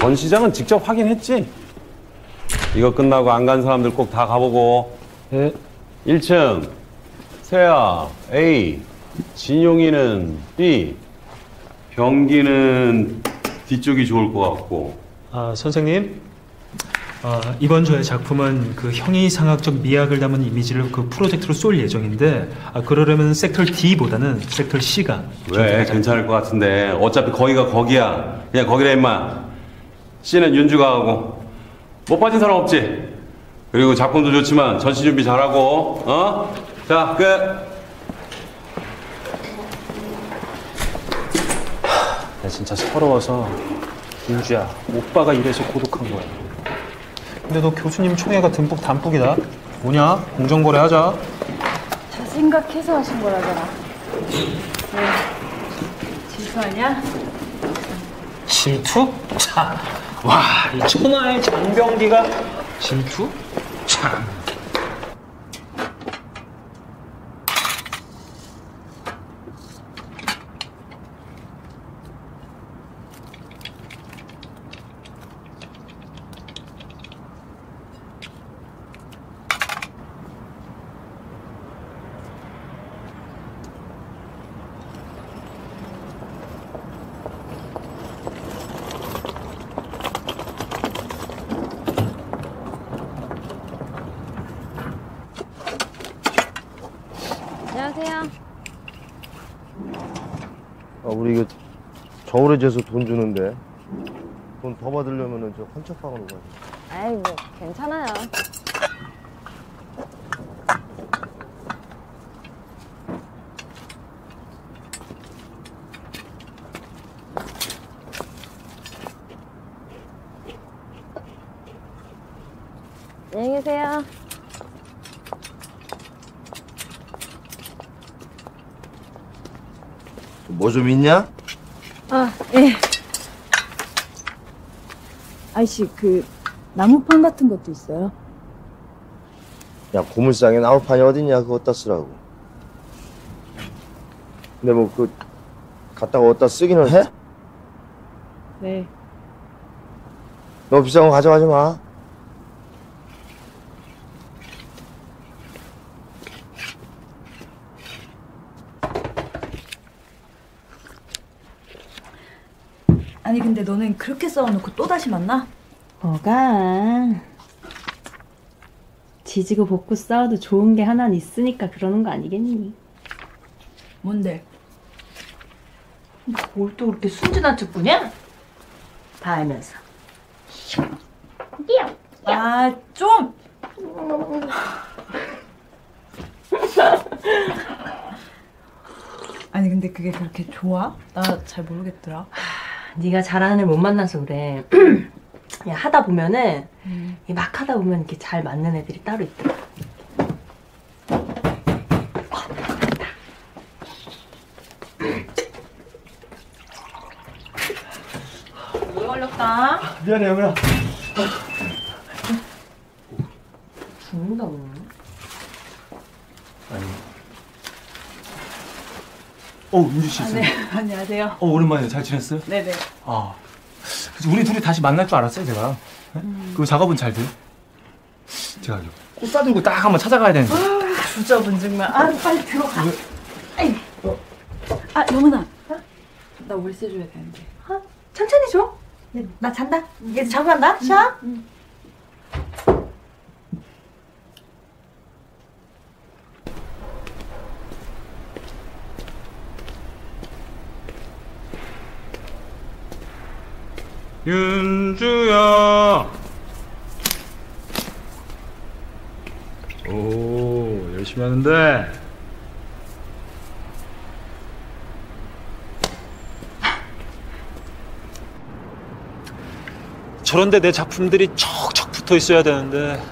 전 시장은 직접 확인했지? 이거 끝나고 안 간 사람들 꼭 다 가보고. 네. 1층, 세아, A, 진용이는 B, 병기는 뒤쪽이 좋을 것 같고. 아, 선생님. 아, 이번 저의 작품은 그 형이상학적 미학을 담은 이미지를 그 프로젝트로 쏠 예정인데 아, 그러려면 섹터 D보다는 섹터 C가 왜? 괜찮을 것 같은데. 어차피 거기가 거기야. 그냥 거기라 임마. C는 윤주가 하고. 못 빠진 사람 없지? 그리고 작품도 좋지만 전시 준비 잘하고, 어? 자, 끝. 나 진짜 서러워서 윤주야 오빠가 이래서 고독한 거야 근데 너 교수님 총애가 듬뿍 담뿍이다 뭐냐 공정거래 하자 다 생각해서 하신 거라잖아. 왜? 질투하냐? 질투? 참, 와, 이 천하의 장병기가 질투? 참. 안녕하세요. 아, 우리 이거 저울에 재서 돈 주는데 돈 더 받으려면은 저 헌책방으로 가야 돼. 아이 뭐 괜찮아요. 안녕히 계세요. 뭐 좀 있냐? 아, 예. 아이씨, 그, 나무판 같은 것도 있어요? 야 고물상에 나무판이 어딨냐 그거 어디다 쓰라고 근데 뭐 그 갖다가 어디다 쓰기는 해? 네. 너무 비싼 거 가져가지 마 아니 근데 너는 그렇게 싸워 놓고 또 다시 만나? 뭐가 지지고 볶고 싸워도 좋은 게 하나는 있으니까 그러는 거 아니겠니? 뭔데? 뭘 또 그렇게 순진한 척 구냐? 다 알면서 아 좀! 아니 근데 그게 그렇게 좋아? 나 잘 모르겠더라 네가 잘하는 애못 만나서 그래. 야 하다 보면은 이막 하다 보면 이렇게 잘 맞는 애들이 따로 있더라 왜 걸렸다? 미안해 영우야 죽는다 뭐 어, 윤주 씨. 네 안녕하세요 어, 오랜만에 잘 지냈어요? 네네 아. 그래서 우리 둘이 다시 만날 줄 알았어요, 제가. 네? 그 작업은 잘 돼. 제가 꽃 싸들고 딱 한번 찾아가야 되는데. 주저분 정말 아 빨리 들어가 아이. 아 영은아 나 월세 줘야 되는데 천천히 줘. 나 잔다. 얘 자고 간다. 샤. 윤주야. 오, 열심히 하는데. 저런데 내 작품들이 척척 붙어 있어야 되는데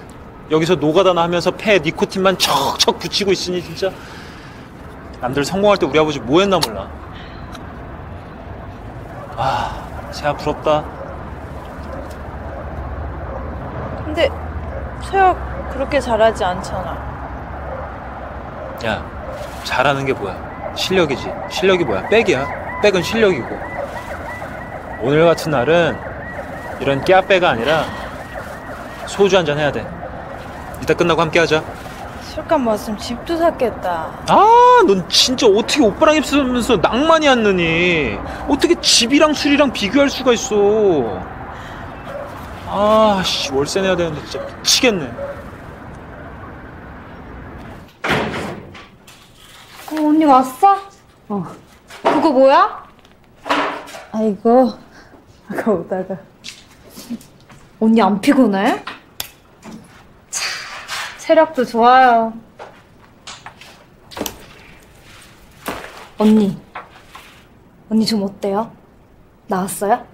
여기서 노가다나 하면서 폐에 니코틴만 척척 붙이고 있으니 진짜 남들 성공할 때 우리 아버지 뭐 했나 몰라. 아, 제가 부럽다. 근데 서혁 그렇게 잘하지 않잖아. 야, 잘하는 게 뭐야? 실력이지. 실력이 뭐야? 백이야. 백은 실력이고. 오늘 같은 날은 이런 깨빼가 아니라 소주 한 잔 해야 돼. 이따 끝나고 함께 하자. 술값 맞으면 집도 샀겠다. 아, 넌 진짜 어떻게 오빠랑 있으면서 낭만이 안 느니? 어떻게 집이랑 술이랑 비교할 수가 있어? 아, 씨, 월세 내야 되는데 진짜 미치겠네. 왔어? 어. 그거 뭐야? 아이고 아까 오다가 언니 안 피곤해? 참, 체력도 좋아요. 언니, 언니 좀 어때요? 나왔어요?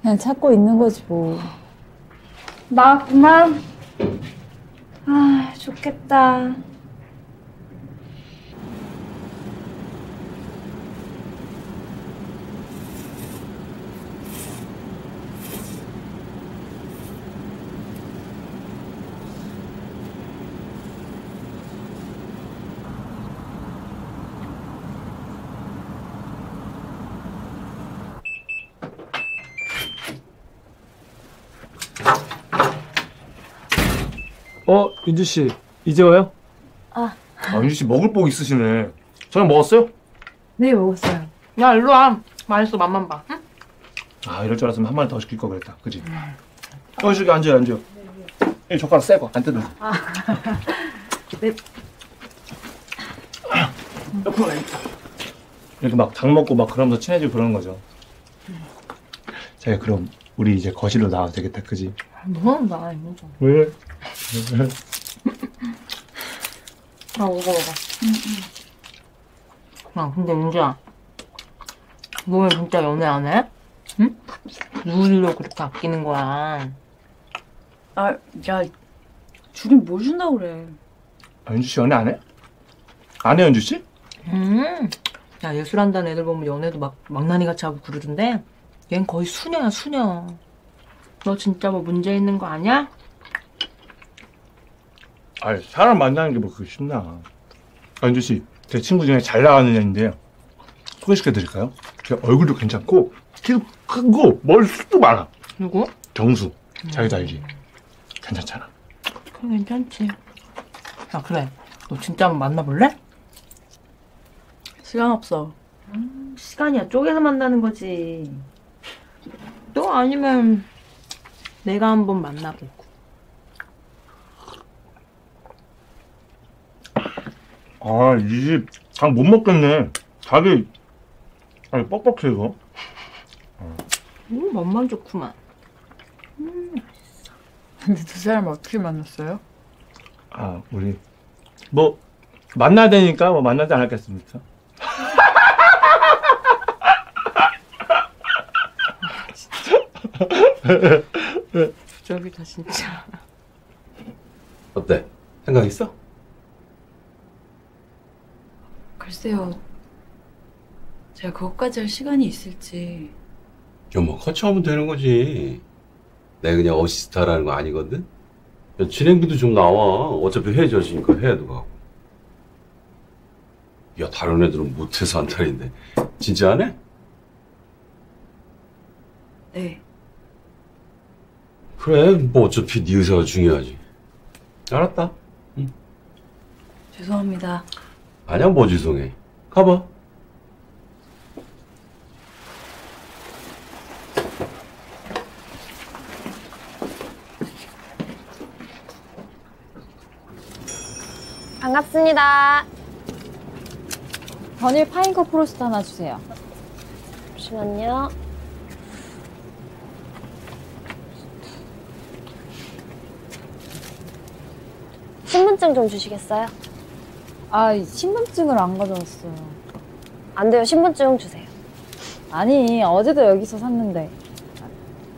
그냥 찾고 있는 거지 뭐. 나왔구만. 아, 좋겠다. 어, 윤주 씨, 이제 와요? 아. 아, 윤주 씨 먹을 복 있으시네. 저녁 먹었어요? 네, 먹었어요. 야, 일로 와. 맛있어, 맛만 봐. 응? 아, 이럴 줄 알았으면 한 마리 더 시킬 걸 그랬다. 그지? 어, 저기 앉아요, 앉아요. 이 젓가락 새 거, 안 뜯어. 네. 옆으로 있다. 이렇게 막 닭 먹고 막 그러면서 친해지고 그러는 거죠. 자기 그럼 우리 이제 거실로 나와도 되겠다, 그지? 너무 나, 이거. 왜? 아, 먹어, 먹어. 야, 근데 윤지야. 너왜 진짜 연애 안 해? 응? 누구를 그렇게 아끼는 거야? 아, 야, 줄인 뭘 준다고 그래. 아, 윤주 씨 연애 안 해? 안 해, 윤주 씨? 음. 야, 예술한다는 애들 보면 연애도 막, 망나니 같이 하고 그러던데? 얜 거의 수녀야, 수녀. 너 진짜 뭐 문제 있는 거 아니야? 아, 사람 만나는 게 뭐 그게 쉽나. 아, 윤주 씨, 제 친구 중에 잘 나가는 애인데 소개시켜 드릴까요? 걔 얼굴도 괜찮고 키도 크고 머리숱도 많아. 누구? 정수. 자기도 알지? 괜찮잖아. 그럼 괜찮지. 야, 그래. 너 진짜 한번 만나볼래? 시간 없어. 시간이야. 쪼개서 만나는 거지. 또 아니면 내가 한번 만나보고. 아, 이집장못 먹겠네. 닭이 아니 뻑뻑해 이거. 음, 맛만 좋구만. 근데 두 사람 어떻게 만났어요? 아, 우리 뭐 만나야 되니까 뭐 만나지 않았겠습니까? 부적이다, 진짜. 어때? 생각 있어? 글쎄요. 제가 그것까지 할 시간이 있을지. 야뭐 같이 하면 되는 거지. 내가 그냥 어시스타라는 거 아니거든. 야, 진행비도 좀 나와. 어차피 헤어졌으니까 해도 가고. 야 다른 애들은 못해서 안 탈인데 진짜 안 해? 네. 그래 뭐 어차피 네 의사가 중요하지. 알았다. 죄송합니다. 아니야 뭐 죄송해. 가봐. 반갑습니다. 버닐 파인커 프로스트 하나 주세요. 잠시만요. 신분증 좀 주시겠어요? 아 신분증을 안 가져왔어요. 안 돼요. 신분증 주세요. 아니 어제도 여기서 샀는데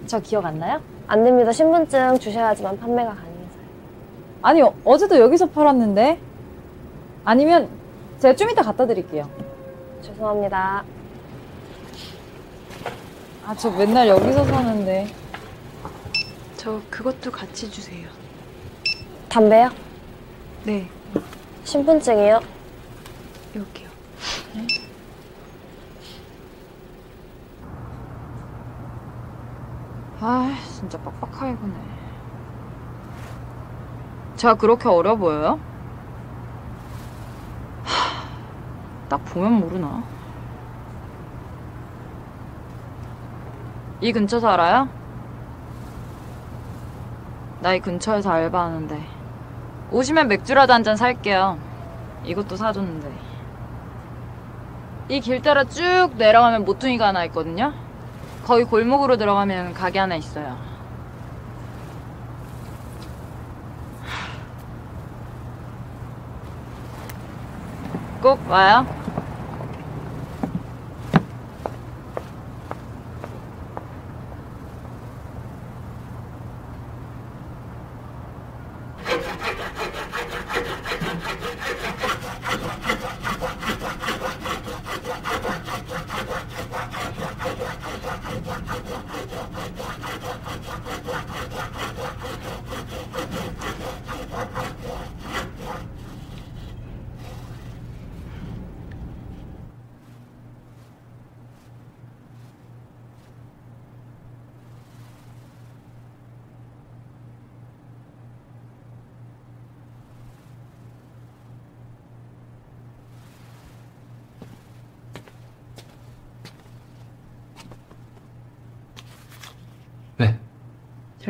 저 기억 안 나요? 안 됩니다. 신분증 주셔야지만 판매가 가능해서요. 아니 어- 어제도 여기서 팔았는데 아니면 제가 좀 이따 갖다 드릴게요. 죄송합니다. 아 저 맨날 여기서 사는데 저 그것도 같이 주세요. 담배요? 네, 신분증이요? 여기요. 아, 진짜 빡빡하게 구네. 제가 그렇게 어려 보여요? 하, 딱 보면 모르나? 이 근처 살아요? 나 이 근처에서 알바하는데 오시면 맥주라도 한 잔 살게요. 이것도 사줬는데. 이 길 따라 쭉 내려가면 모퉁이가 하나 있거든요. 거기 골목으로 들어가면 가게 하나 있어요. 꼭 와요.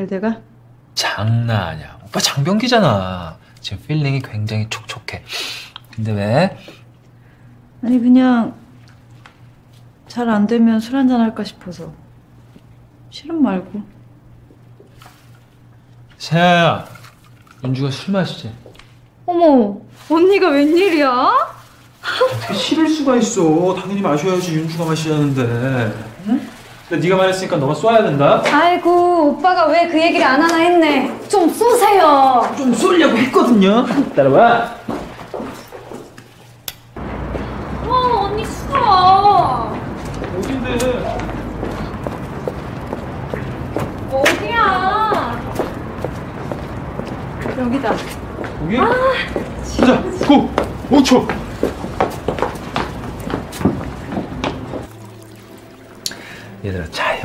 잘 돼가? 장난 아니야. 오빠 장병기잖아. 지금 feeling이 굉장히 촉촉해. 근데 왜? 아니 그냥 잘 안 되면 술 한잔 할까 싶어서 싫음 말고 세아야, 윤주가 술 마시지? 어머, 언니가 웬일이야? 어떻게 싫을 수가 있어. 당연히 마셔야지 윤주가 마시자는데. 응? 근데 네가 말했으니까 너가 쏴야 된다. 아이고, 오빠가 왜 그 얘기를 안 하나 했네. 좀 쏘세요. 좀 쏠려고 했거든요. 따라와. 어, 언니 쏘. 어딘데? 어디야? 여기다 거기? 가자. 9, 5초.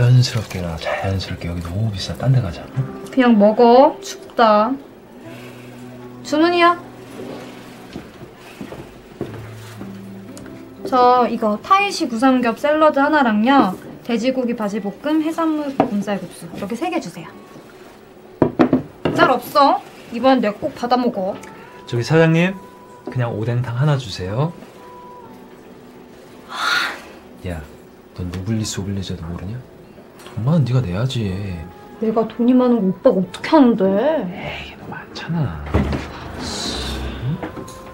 자연스럽게 나 자연스럽게. 여기 너무 비싸. 딴 데 가자. 응? 그냥 먹어. 춥다. 주문이야. 저 이거 타이시 구삼겹 샐러드 하나랑요. 돼지고기 바지볶음, 해산물 볶음쌀국수 이렇게 세 개 주세요. 짤 없어. 이번 내가 꼭 받아 먹어. 저기 사장님, 그냥 오뎅탕 하나 주세요. 야, 넌 노블리스 오블리제도 모르냐? 돈만 네가 내야지. 내가 돈이 많은 거 오빠가 어떻게 아는데? 에이, 너 많잖아.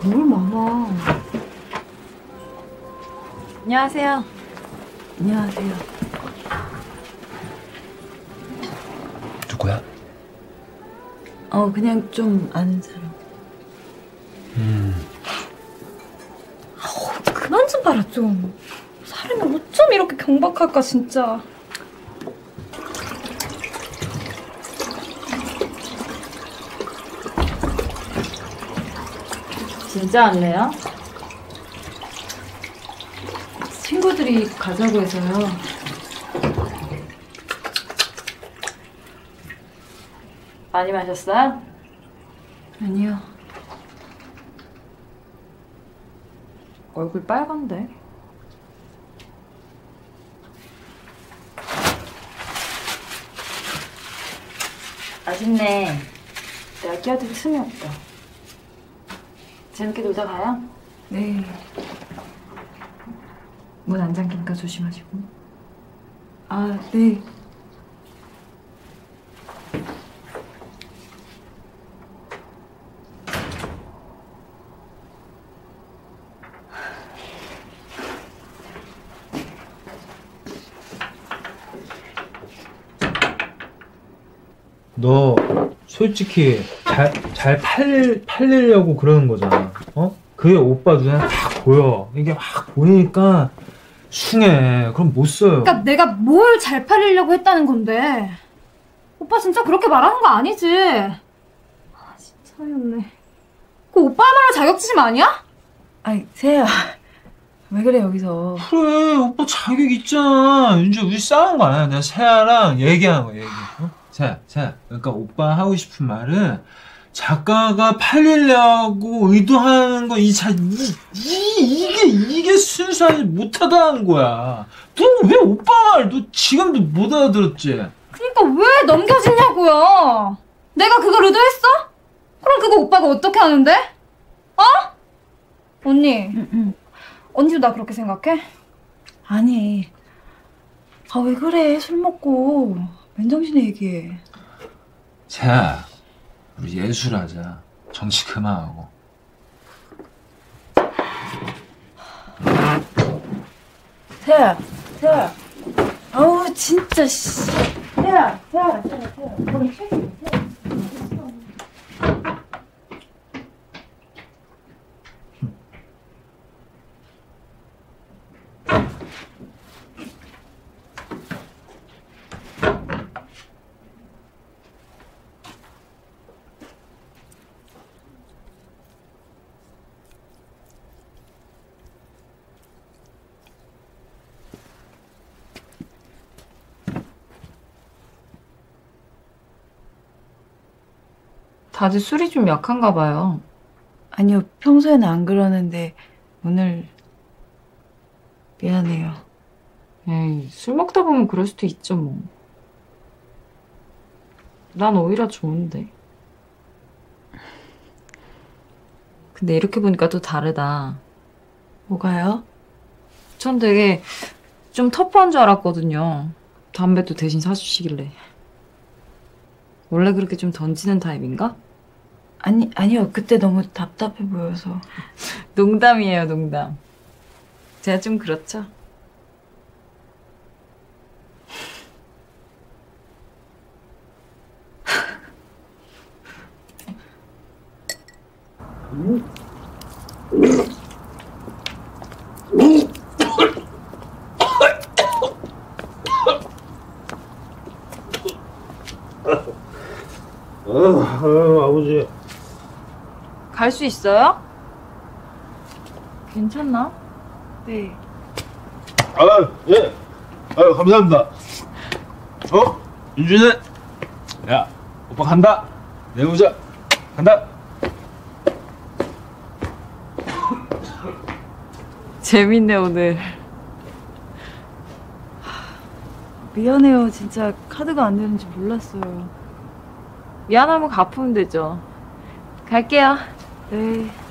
뭘 많아. 안녕하세요. 안녕하세요 누구야? 어 그냥 좀 아는 사람 음, 그만 좀 봐라 좀. 사람이 어쩜 이렇게 경박할까 진짜. 진짜 왔네요. 친구들이 가자고 해서요 많이 마셨어요? 아니요 얼굴 빨간데? 아쉽네. 내가 끼어들 틈이 없다. 재밌게 놀다 가요? 네. 문 안 잠기니까 조심하시고. 아, 네. 너 솔직히 잘, 잘 팔, 팔리려고 그러는 거잖아. 어? 그게 오빠 눈에 딱 보여. 이게 확 보이니까 숭해. 그럼 못 써요. 그러니까 내가 뭘 잘 팔리려고 했다는 건데. 오빠 진짜 그렇게 말하는 거 아니지? 아, 진짜였네. 그 오빠야말로 자격지심 아니야? 아이, 세야. 왜 그래 여기서? 그래 오빠 자격 있잖아 윤주 우리 싸운 거 아니야 내가 세아랑 얘기한 거 얘기 어? 세아 세아 그러니까 오빠 하고 싶은 말은 작가가 팔리려고 의도하는 거 이 자 이, 이, 이게 이게 순수하지 못하다는 거야 너왜 오빠 말 너 지금도 못 알아들었지 그러니까 왜 넘겨지냐고요? 내가 그걸 의도했어? 그럼 그거 오빠가 어떻게 하는데? 어? 언니, 응, 응. 언니도 나 그렇게 생각해? 아니. 아 왜 그래? 술 먹고 맨정신에 얘기해. 세아 우리 예술하자 정치 그만하고 태야, 태야. 아우 진짜 씨. 태야, 태야, 태야, 태야. 거기 다들 술이 좀 약한가 봐요. 아니요, 평소에는 안 그러는데 오늘 미안해요. 에이, 술 먹다 보면 그럴 수도 있죠, 뭐. 난 오히려 좋은데. 근데 이렇게 보니까 또 다르다. 뭐가요? 전 되게 좀 터프한 줄 알았거든요. 담배도 대신 사주시길래. 원래 그렇게 좀 던지는 타입인가? 아니 아니요, 그때 너무 답답해 보여서. 농담이에요, 농담. 제가 좀 그렇죠? 아버지. 갈 수 있어요? 괜찮나? 네. 아, 예. 아, 감사합니다. 어? 윤주는? 야, 오빠 간다. 내보자. 간다. 재밌네, 오늘. 미안해요. 진짜 카드가 안 되는지 몰랐어요. 미안하면 갚으면 되죠. 갈게요. 네.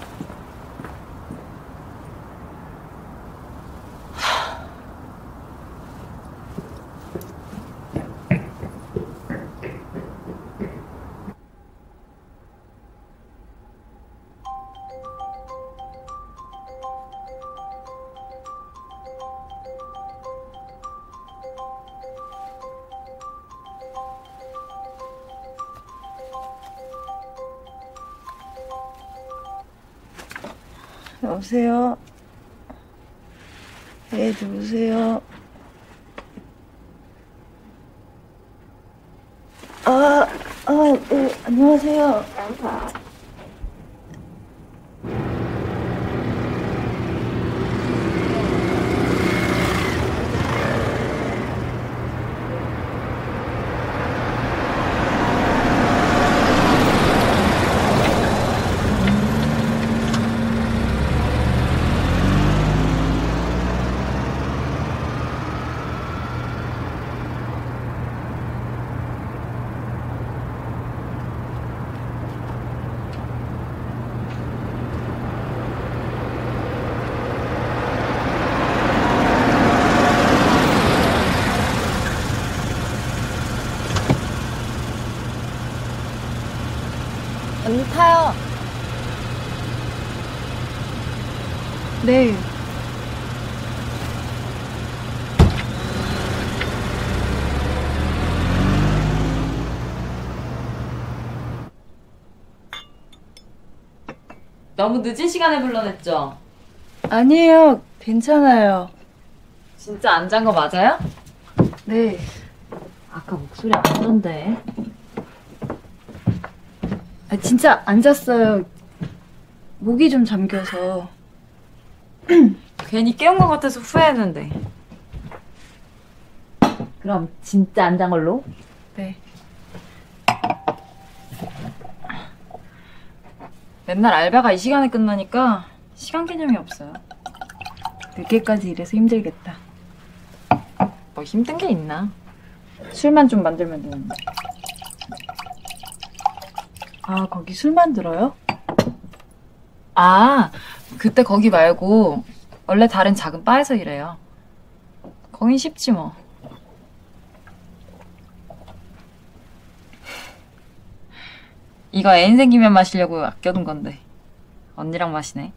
너무 늦은 시간에 불러냈죠? 아니에요. 괜찮아요. 진짜 안 잔 거 맞아요? 네. 아까 목소리 안 나던데. 아, 진짜 안 잤어요. 목이 좀 잠겨서. 괜히 깨운 것 같아서 후회했는데. 그럼 진짜 안 잔 걸로? 네. 맨날 알바가 이 시간에 끝나니까 시간 개념이 없어요. 늦게까지 일해서 힘들겠다. 뭐 힘든 게 있나? 술만 좀 만들면 되는데. 아, 거기 술 만들어요? 아, 그때 거기 말고 원래 다른 작은 바에서 일해요. 거긴 쉽지 뭐. 이거 애인 생기면 마시려고 아껴둔 건데 언니랑 마시네.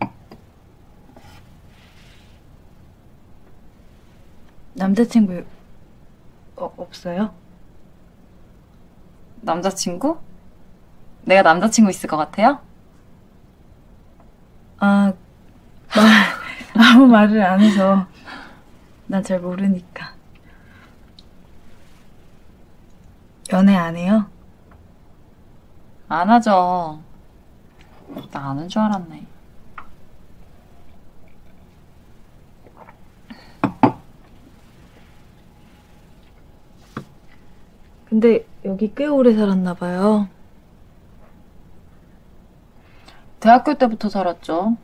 남자친구 어, 없어요? 남자친구? 내가 남자친구 있을 것 같아요? 아, 말, 아무 말을 안 해서 난 잘 모르니까. 연애 안 해요? 안 하죠. 나 아는 줄 알았네. 근데 여기 꽤 오래 살았나 봐요. 대학교 때부터 살았죠.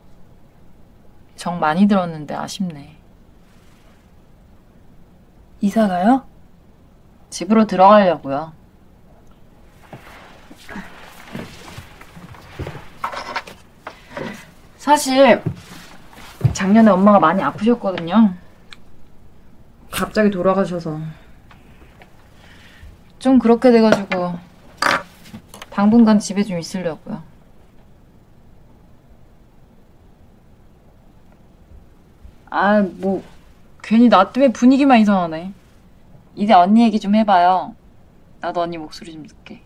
정 많이 들었는데 아쉽네. 이사 가요? 집으로 들어가려고요. 사실 작년에 엄마가 많이 아프셨거든요. 갑자기 돌아가셔서 좀 그렇게 돼가지고 당분간 집에 좀 있으려고요. 아, 뭐 괜히 나 때문에 분위기만 이상하네. 이제 언니 얘기 좀 해봐요. 나도 언니 목소리 좀 듣게.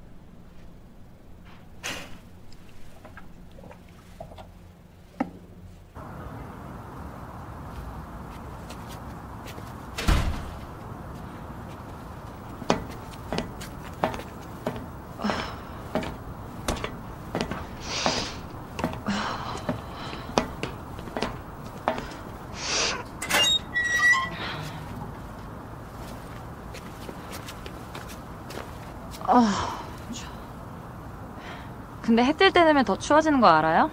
근데 해 뜰 때 되면 더 추워지는 거 알아요?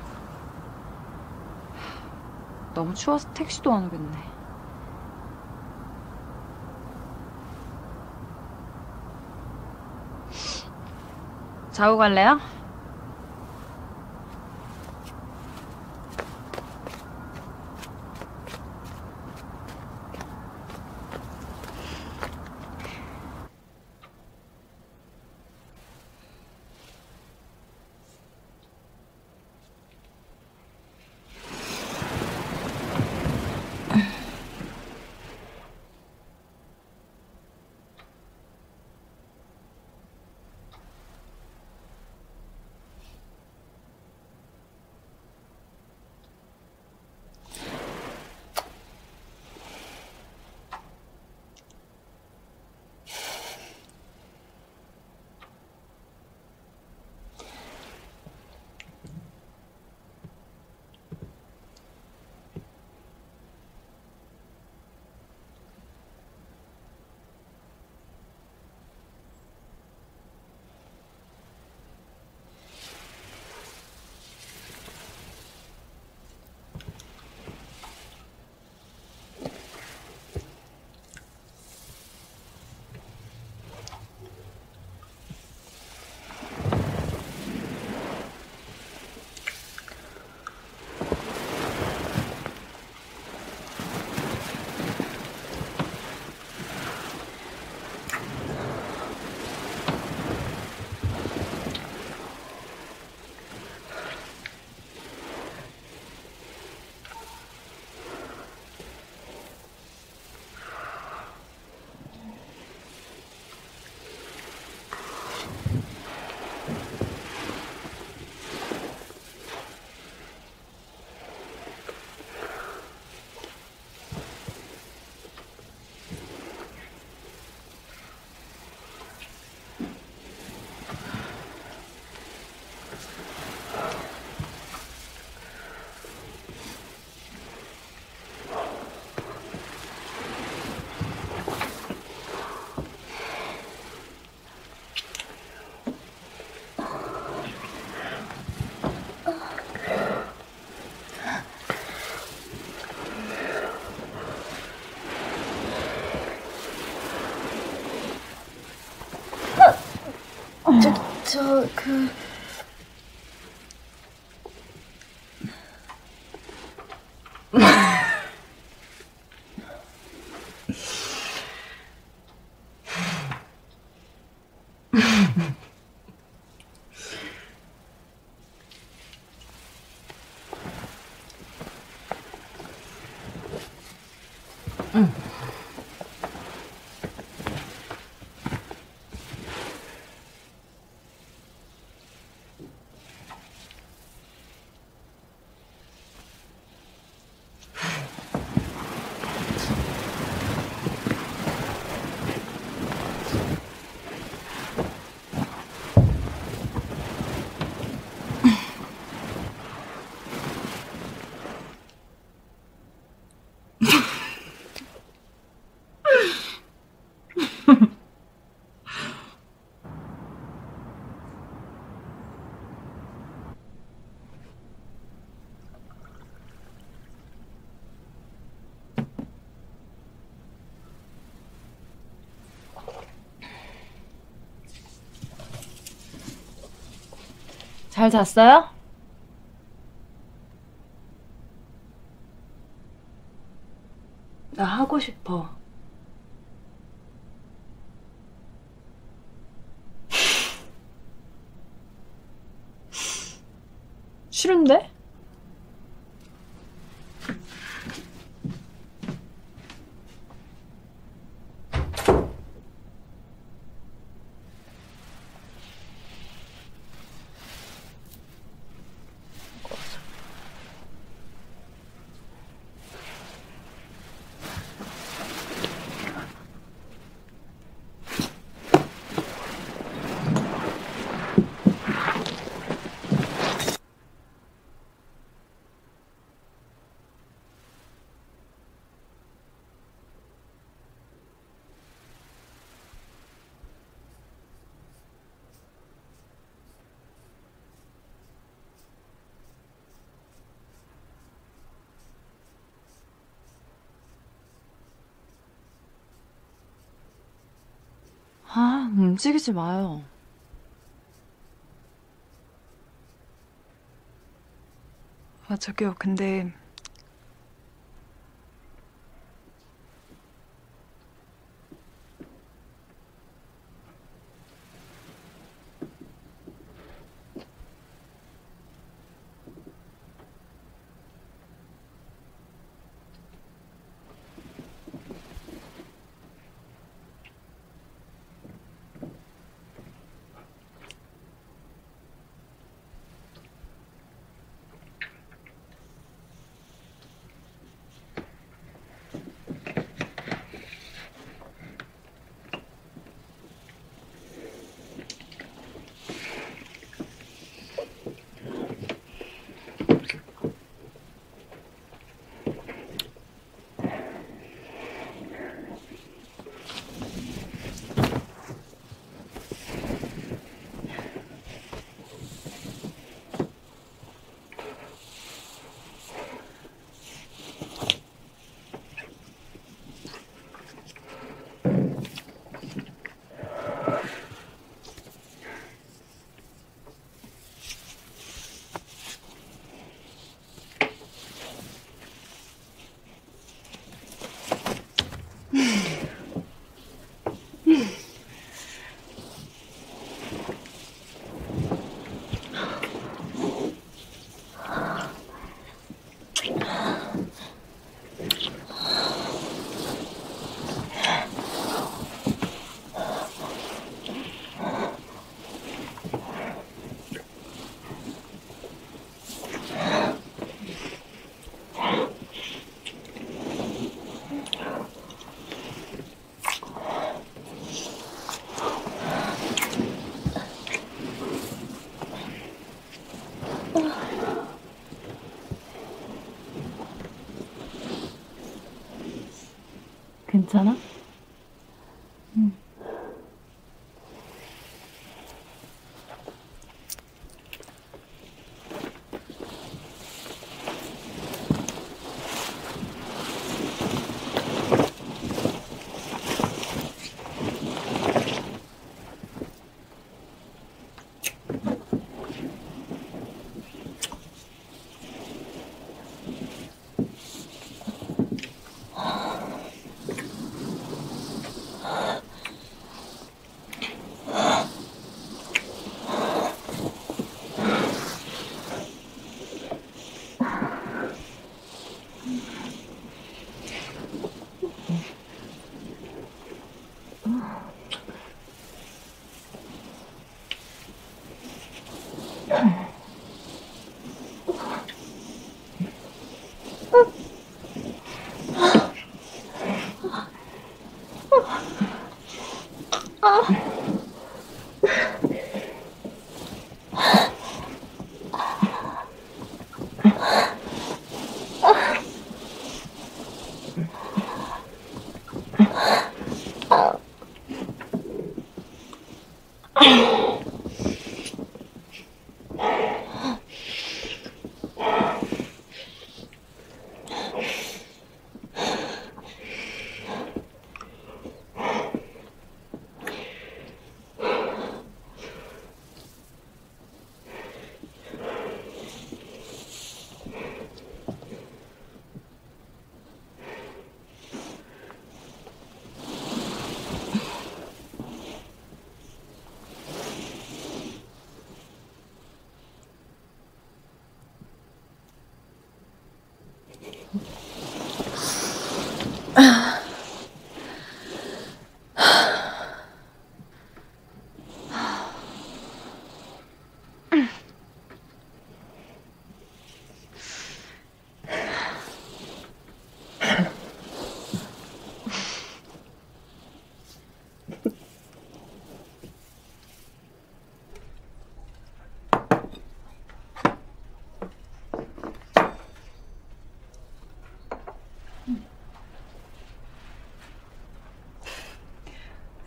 너무 추워서 택시도 안 오겠네. 자고 갈래요? 저, 잘 잤어요? 나 하고 싶어. 싫은데? 아, 움직이지 마요. 아, 저기요, 근데. 괜찮아?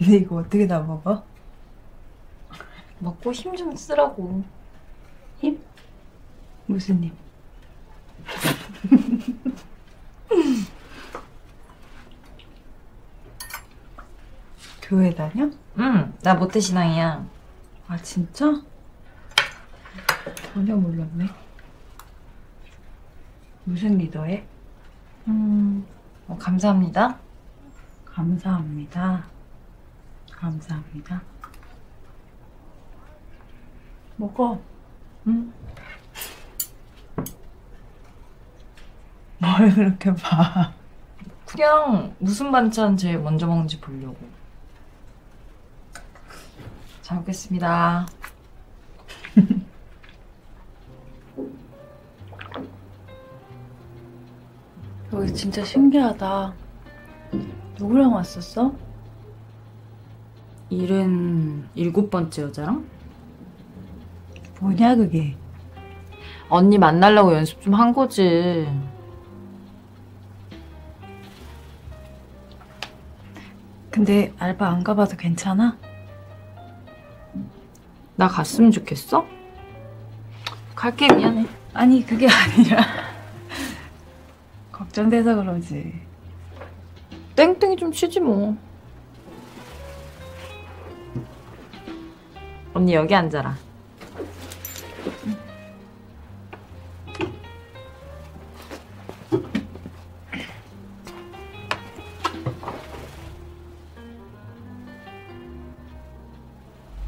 근데 이거 어떻게 다 먹어? 먹고 힘 좀 쓰라고. 힘? 무슨 힘? 교회 다녀? 응, 나 모태신앙이야. 아 진짜? 전혀 몰랐네. 무슨 리더해? 음, 어, 감사합니다. 감사합니다. 감사합니다. 먹어. 응. 뭘 그렇게 봐. 그냥 무슨 반찬 제일 먼저 먹는지 보려고. 잘 먹겠습니다. 여기 진짜 신기하다. 누구랑 왔었어? 일은 일곱 번째 여자랑? 뭐냐 그게? 언니 만나려고 연습 좀 한 거지. 근데 알바 안 가봐도 괜찮아? 나 갔으면 좋겠어? 갈게 미안해. 아니 그게 아니라 걱정돼서 그러지. 땡땡이 좀 치지 뭐. 언니 여기 앉아라.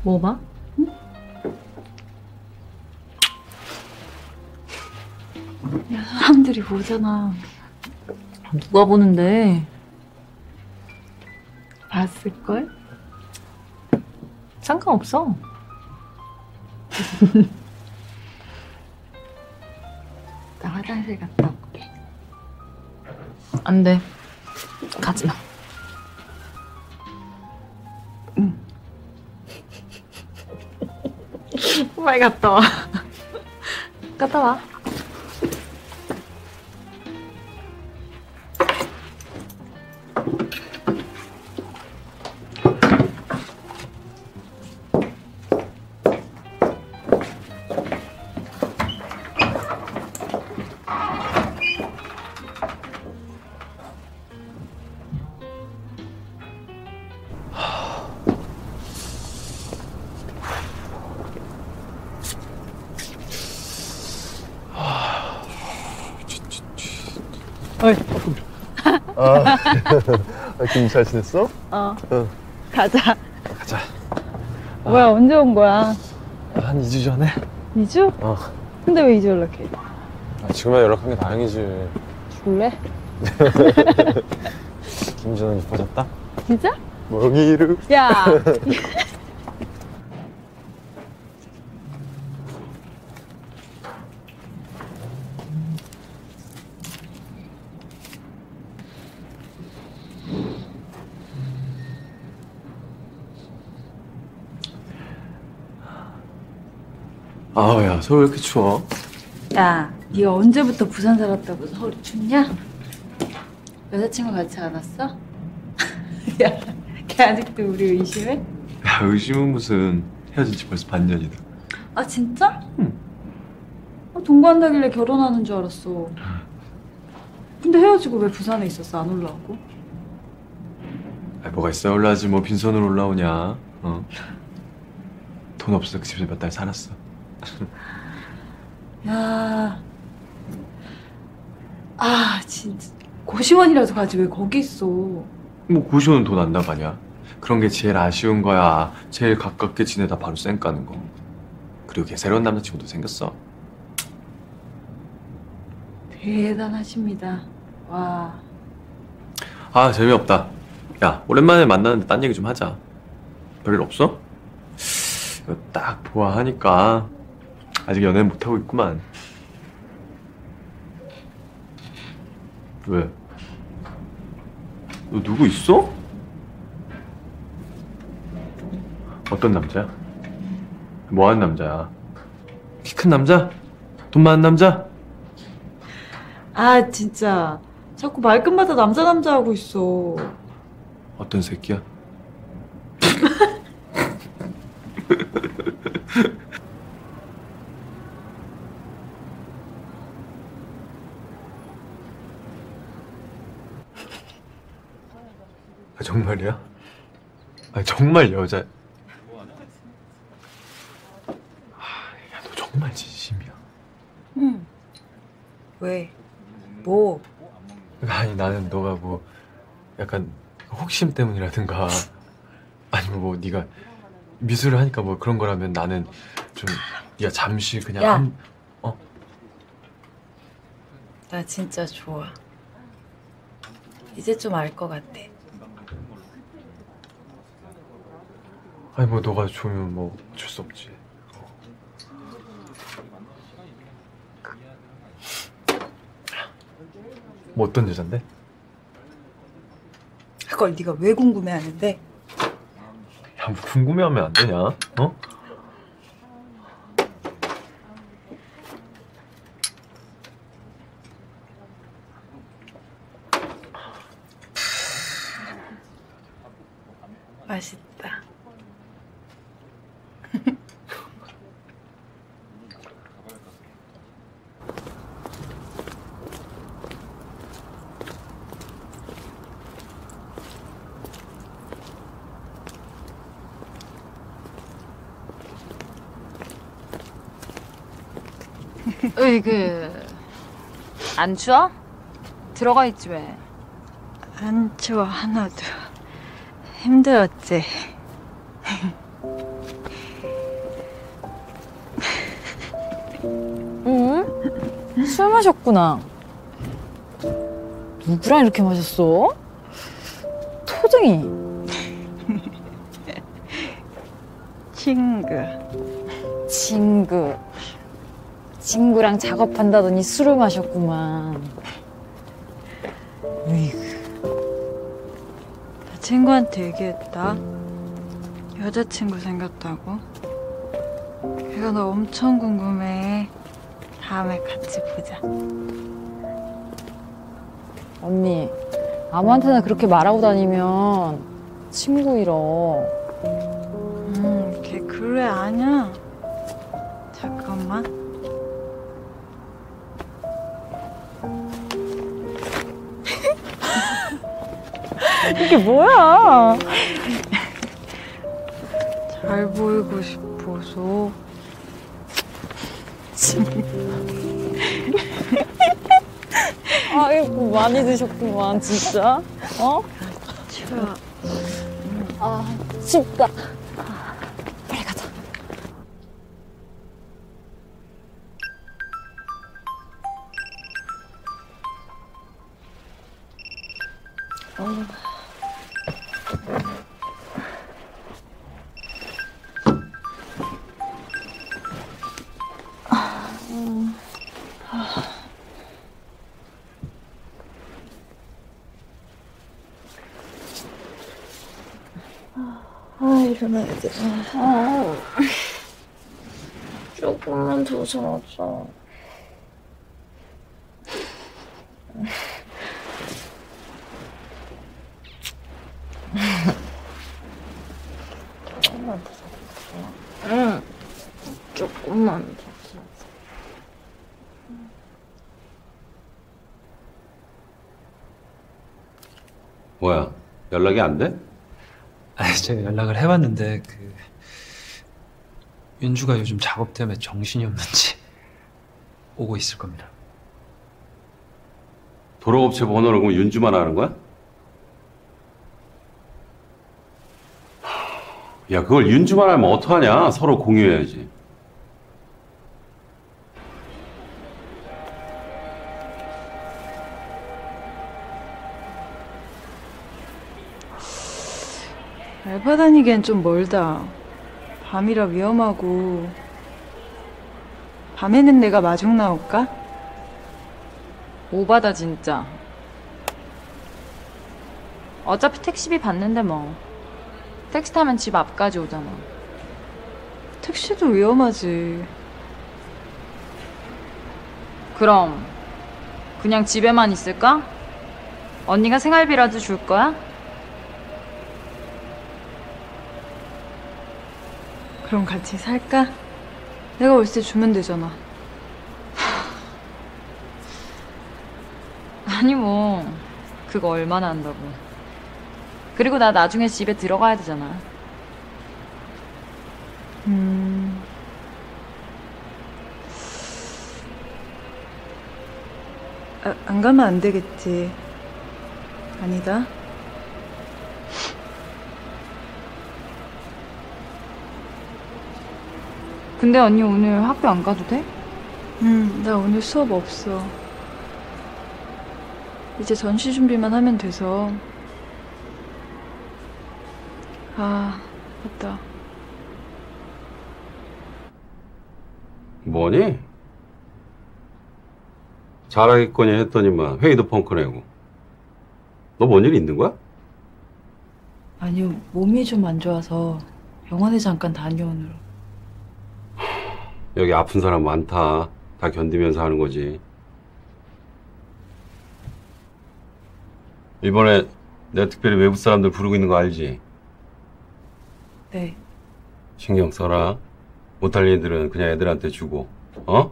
뭐 봐? 야 사람들이 보잖아. 누가 보는데? 봤을걸? 상관없어. 나 화장실 갔다 올게. 안 돼. 가지 마. 응. 빨리 갔다 와. 갔다 와. 아, 김잘 지냈어? 어. 응. 가자. 가자. 뭐야, 언제 온 거야? 한 2주 전에? 2주? 어. 근데 왜 이제 연락해? 아, 지금이야 연락한 게 다행이지. 죽을래? 김준호 이뻐졌다? 진짜? 멍이루. 야! 서울 왜 이렇게 추워? 야, 네가 언제부터 부산 살았다고 서울이 춥냐? 여자친구 같이 안 왔어? 야, 걔 아직도 우리 의심해? 야 의심은 무슨 헤어진 지 벌써 반년이다 아 진짜? 응. 아, 동거한다길래 결혼하는 줄 알았어. 근데 헤어지고 왜 부산에 있었어? 안 올라오고? 아 뭐가 있어 올라지 뭐 빈손으로 올라오냐 어? 돈 없어서 그 집에서 몇 달 살았어 야, 아 진짜. 고시원이라도 가지 왜 거기 있어? 뭐 고시원 돈 안 나가냐? 그런 게 제일 아쉬운 거야. 제일 가깝게 지내다 바로 쌩 까는 거. 그리고 걔 새로운 남자친구도 생겼어. 대단하십니다. 와, 아 재미없다. 야 오랜만에 만나는데 딴 얘기 좀 하자. 별일 없어? 이거 딱 보아하니까 아직 연애 못하고 있구만 왜? 너 누구 있어? 어떤 남자야? 뭐하는 남자야? 키 큰 남자? 돈 많은 남자? 아 진짜 자꾸 말끝마다 남자 남자 하고 있어. 어떤 새끼야? 정말이야? 아 정말 여자. 아, 야, 너 정말 진심이야. 응. 왜? 뭐? 아니 나는 너가 뭐 약간 호기심 때문이라든가 아니면 뭐 네가 미술을 하니까 뭐 그런 거라면 나는 좀 네가 잠시 그냥 야. 한나 진짜 좋아. 이제 좀 알 것 같아. 아니 뭐 너가 좋으면 뭐 어쩔 수 없지. 뭐 어떤 여잔데? 그걸 네가 왜 궁금해하는데? 야, 뭐 궁금해하면 안 되냐? 어? 맛있다. 으이그 안 추워? 들어가 있지 왜? 안 추워 하나도. 힘들었지. 마셨구나. 누구랑 이렇게 마셨어? 토등이. 친구. 친구. 친구랑 작업한다더니 술을 마셨구만. 나 친구한테 얘기했다. 여자친구 생겼다고. 걔가 너 엄청 궁금해. 다음에 같이 보자. 언니, 아무한테나 그렇게 말하고 다니면 친구 잃어. 음, 걔 그래 아니야. 잠깐만. 이게 뭐야? 잘 보이고 싶어 아이고, 많이 드셨구만, 진짜. 어? 추워. 아, 춥다. 아, 일어나야 돼. 조금만 더 자자. 조금만 더 자자. 응. 조금만 더. 뭐야? 연락이 안 돼? 아, 제가 연락을 해봤는데 그 윤주가 요즘 작업 때문에 정신이 없는지 오고 있을 겁니다. 도로업체 번호를 그럼 윤주만 아는 거야? 야, 그걸 윤주만 알면 어떡하냐? 서로 공유해야지. 알바 다니기엔 좀 멀다. 밤이라 위험하고. 밤에는 내가 마중 나올까? 오바다 진짜. 어차피 택시비 받는데 뭐. 택시 타면 집 앞까지 오잖아. 택시도 위험하지. 그럼 그냥 집에만 있을까? 언니가 생활비라도 줄 거야? 그럼 같이 살까? 내가 올때 주면 되잖아. 아니 뭐 그거 얼마나 한다고. 그리고 나 나중에 집에 들어가야 되잖아. 음. 아, 안 가면 안 되겠지. 아니다. 근데 언니 오늘 학교 안 가도 돼? 음, 나 오늘 수업 없어. 이제 전시 준비만 하면 돼서. 아, 맞다. 뭐니? 잘하겠거니 했더니만 회의도 펑크 내고. 너 뭔 일 있는 거야? 아니요, 몸이 좀 안 좋아서 병원에 잠깐 다녀오느라. 여기 아픈 사람 많다. 다 견디면서 하는 거지. 이번에 내 특별히 외부 사람들 부르고 있는 거 알지? 네. 신경 써라. 못할 일들은 그냥 애들한테 주고, 어?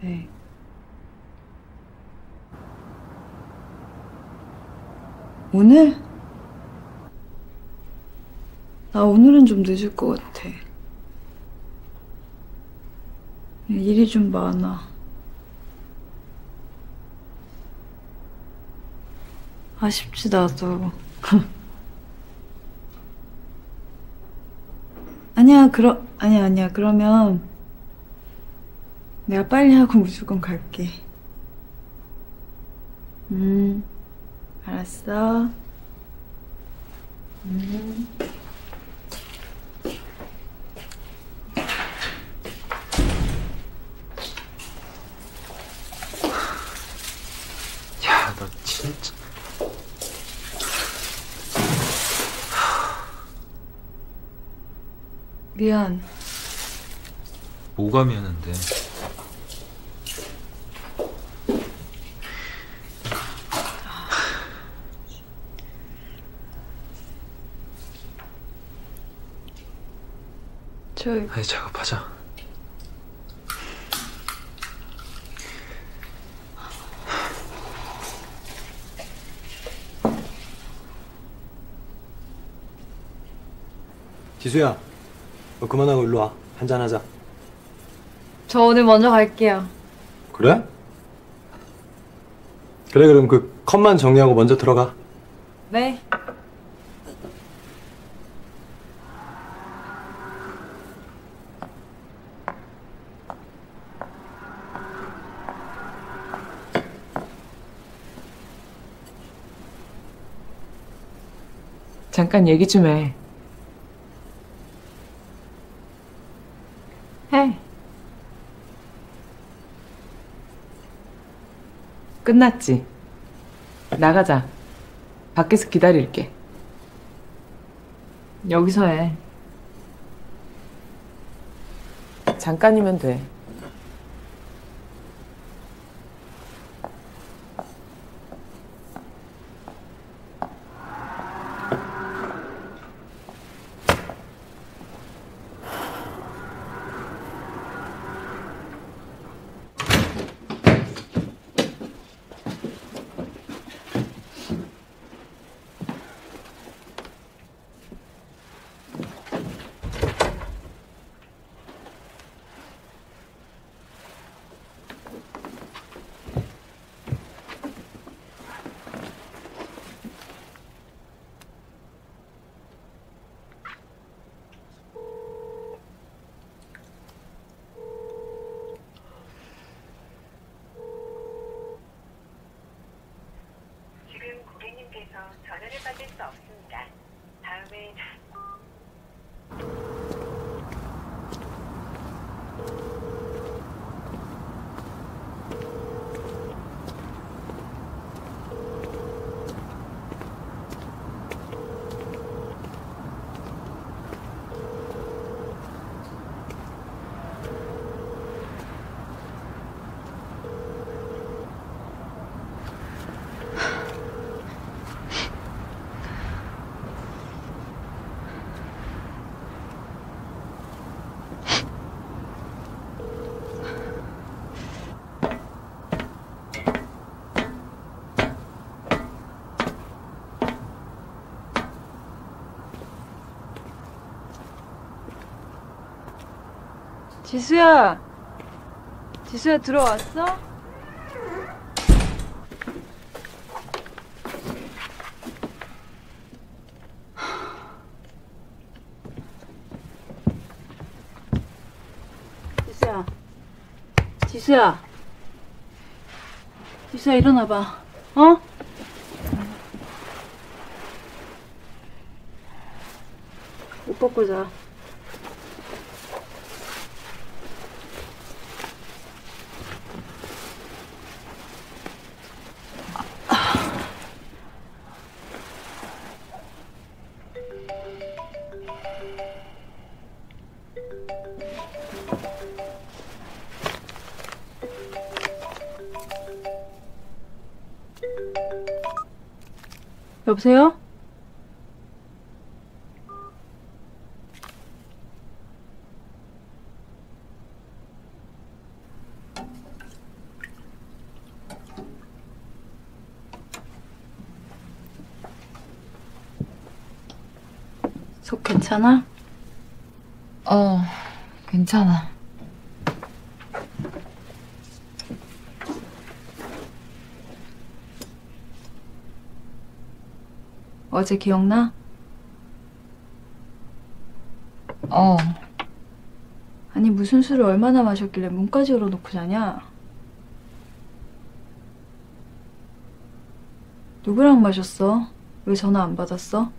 네. 오늘? 나 오늘은 좀 늦을 것 같아. 일이 좀 많아. 아쉽지, 나도. 아니야, 그러, 아니야, 아니야. 그러면 내가 빨리 하고 무조건 갈게. 음, 알았어. 음. 야, 너 진짜. 미안. 뭐가 미안한데? 저, 아니 작업하자. 지수야, 너 그만하고 일로 와. 한잔하자. 저 오늘 먼저 갈게요. 그래? 그래, 그럼 그 컵만 정리하고 먼저 들어가. 네. 잠깐 얘기 좀 해. 해. 끝났지. 나가자. 밖에서 기다릴게. 여기서 해. 잠깐이면 돼. 지수야. 지수야 들어왔어? 지수야. 지수야. 지수야 일어나 봐. 어? 옷 벗고 자. 여보세요? 속 괜찮아? 어, 괜찮아. 어제 기억나? 어, 아니 무슨 술을 얼마나 마셨길래 문까지 열어놓고 자냐? 누구랑 마셨어? 왜 전화 안 받았어?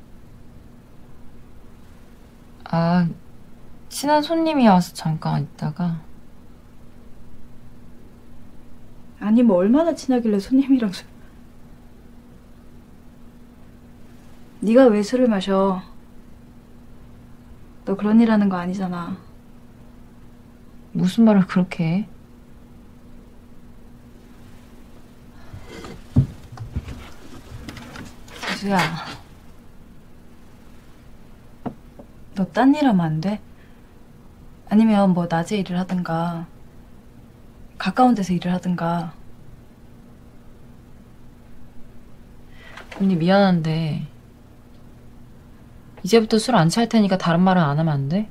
아, 친한 손님이 와서 잠깐 있다가. 아니 뭐 얼마나 친하길래 손님이랑 술 네가 왜 술을 마셔? 너 그런 일 하는 거 아니잖아. 무슨 말을 그렇게 해? 지수야. 너 딴 일 하면 안 돼? 아니면 뭐 낮에 일을 하든가 가까운 데서 일을 하든가 언니 미안한데 이제부터 술안찰 테니까 다른 말은 안 하면 안 돼?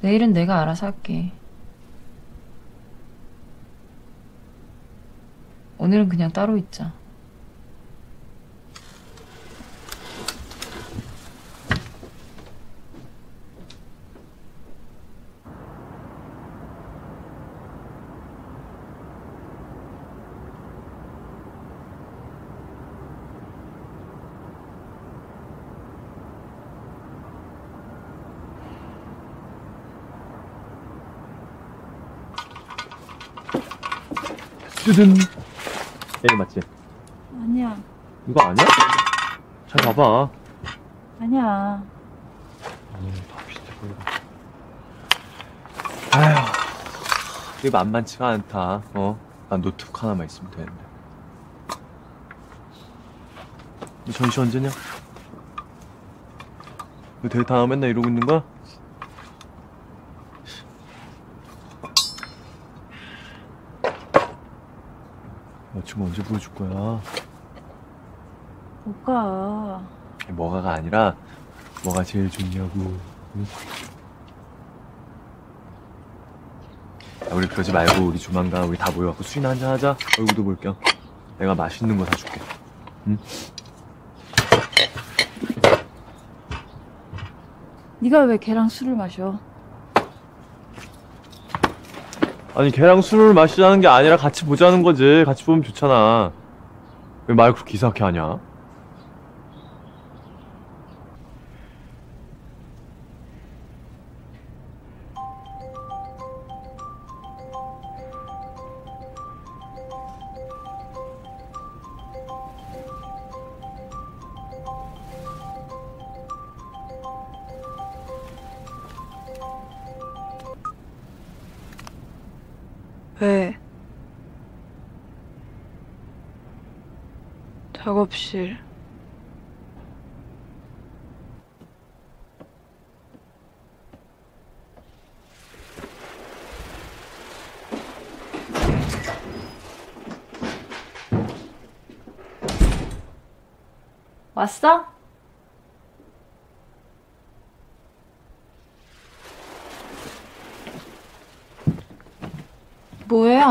내일은 내가 알아서 할게. 오늘은 그냥 따로 있자. 뜨든. 얘 맞지? 아니야 이거 아니야? 잘 봐봐. 아니야 다 비슷해 보이고. 아휴, 이게 만만치가 않다. 어? 난 노트북 하나만 있으면 되는데. 너 전시 언제냐? 너 데이트 안 하고 맨날 이러고 있는 거야? 여친구 언제 보여줄 거야? 오빠. 뭐가가 아니라 뭐가 제일 좋냐고. 응? 야, 우리 그러지 말고 우리 조만간 우리 다 모여갖고 술이나 한잔 하자. 얼굴도 볼 겸. 내가 맛있는 거 사줄게. 응? 네가 왜 걔랑 술을 마셔? 아니 걔랑 술을 마시자는 게 아니라 같이 보자는 거지. 같이 보면 좋잖아. 왜 말 그렇게 이상하게 하냐?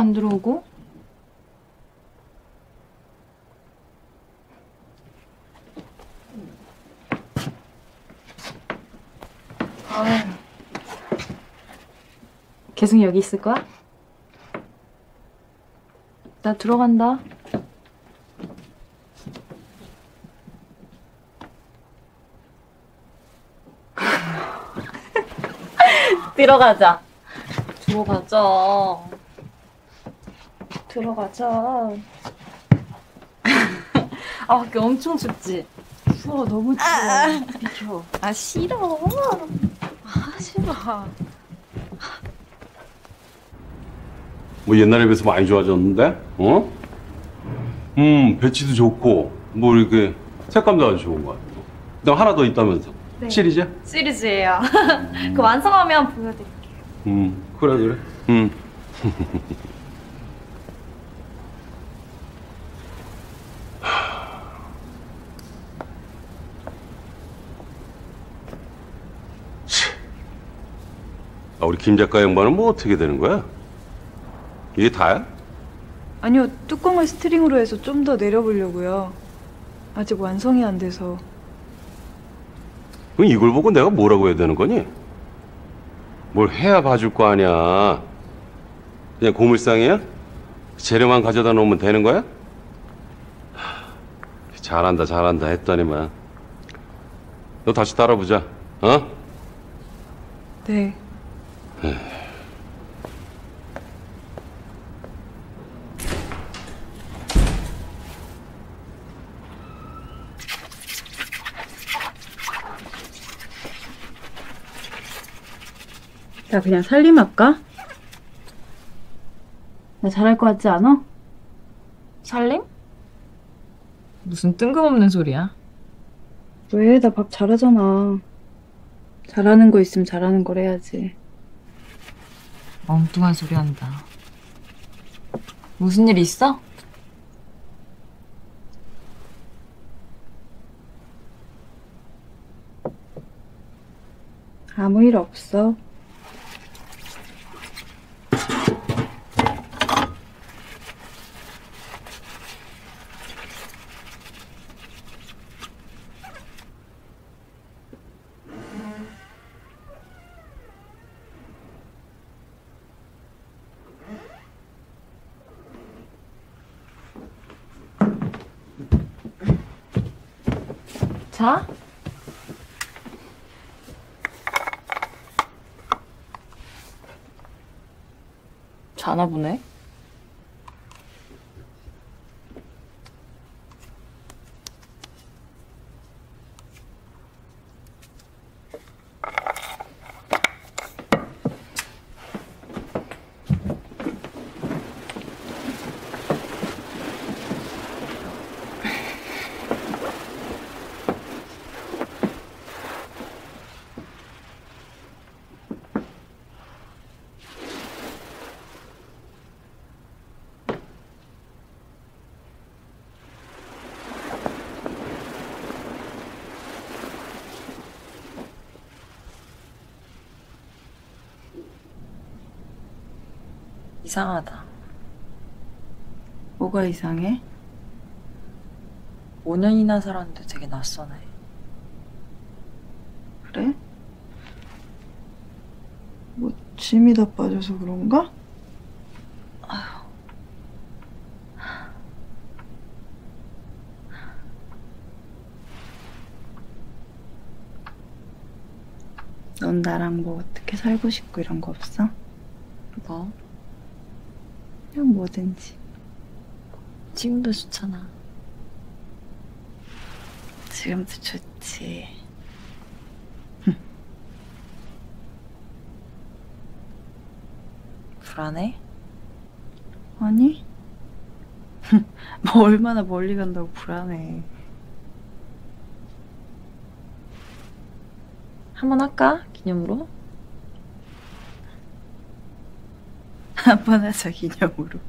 안 들어오고? 아유. 계속 여기 있을 거야? 나 들어간다. 들어가자. 들어가자. 들어가자. 아, 밖에 엄청 춥지? 추워, 너무 추워. 비켜. 아, 싫어. 아, 싫어. 뭐 옛날에 비해서 많이 좋아졌는데? 어? 음, 배치도 좋고, 뭐 이렇게 색감도 아주 좋은 것 같아. 그다음 하나 더 있다면서. 네. 시리즈? 시리즈예요. 그 완성하면 보여드릴게요. 음, 그래, 그래. 음. 우리 김 작가 양반은 뭐 어떻게 되는 거야? 이게 다야? 아니요, 뚜껑을 스트링으로 해서 좀 더 내려보려고요. 아직 완성이 안 돼서. 그럼 이걸 보고 내가 뭐라고 해야 되는 거니? 뭘 해야 봐줄 거 아니야. 그냥 고물상이야? 재료만 가져다 놓으면 되는 거야? 하, 잘한다 잘한다 했더니만 너 다시 따라보자 어? 네. 나 그냥 살림할까? 나 잘할 것 같지 않아? 살림? 무슨 뜬금없는 소리야? 왜? 나 밥 잘하잖아. 잘하는 거 있으면 잘하는 걸 해야지. 엉뚱한 소리 한다. 무슨 일 있어? 아무 일 없어. 자? 자나 보 이상하다. 뭐가 이상해? 5년이나 살았는데 되게 낯서네. 그래? 뭐 짐이 다 빠져서 그런가? 넌 나랑 뭐 어떻게 살고 싶고 이런 거 없어? 뭐? 뭐든지. 지금도 좋잖아. 지금도 좋지. 불안해? 아니? 뭐 얼마나 멀리 간다고 불안해. 한번 할까? 기념으로? 한번 하자 기념으로.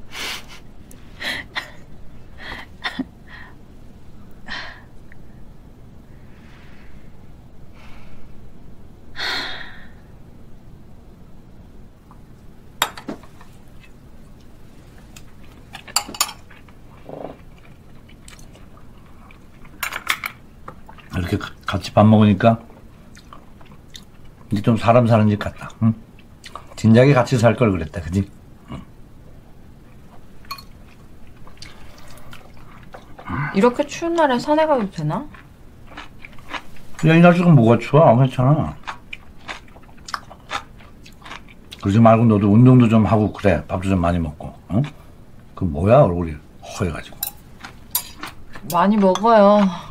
밥 먹으니까 이제 좀 사람 사는 집 같다. 응? 진작에 같이 살 걸 그랬다, 그지? 이렇게 추운 날에 산에 가도 되나? 야, 이 날씨가 뭐가 추워? 괜찮아. 그러지 말고 너도 운동도 좀 하고 그래. 밥도 좀 많이 먹고. 응? 그 뭐야 얼굴이 허해가지고. 많이 먹어요.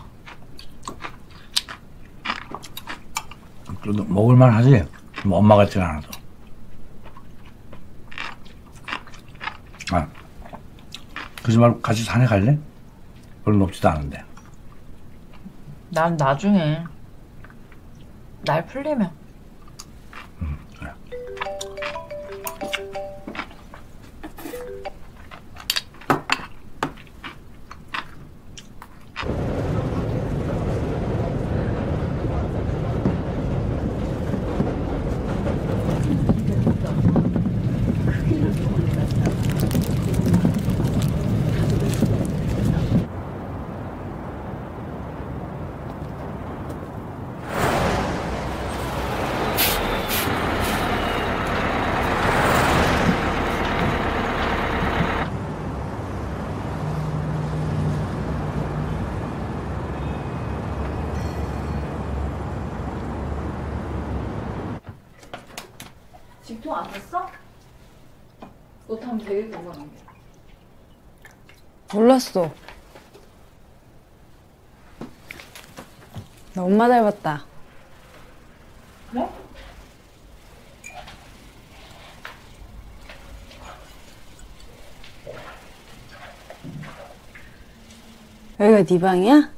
그래도 먹을만 하지. 뭐 엄마 같진 않아도. 아, 그러지 말고 같이 산에 갈래? 별로 높지도 않은데. 난 나중에. 날 풀리면. 직통 안 샀어? 옷 하면 되게 궁금한 게. 몰랐어. 나 엄마 닮았다. 그래? 여기가 네 방이야?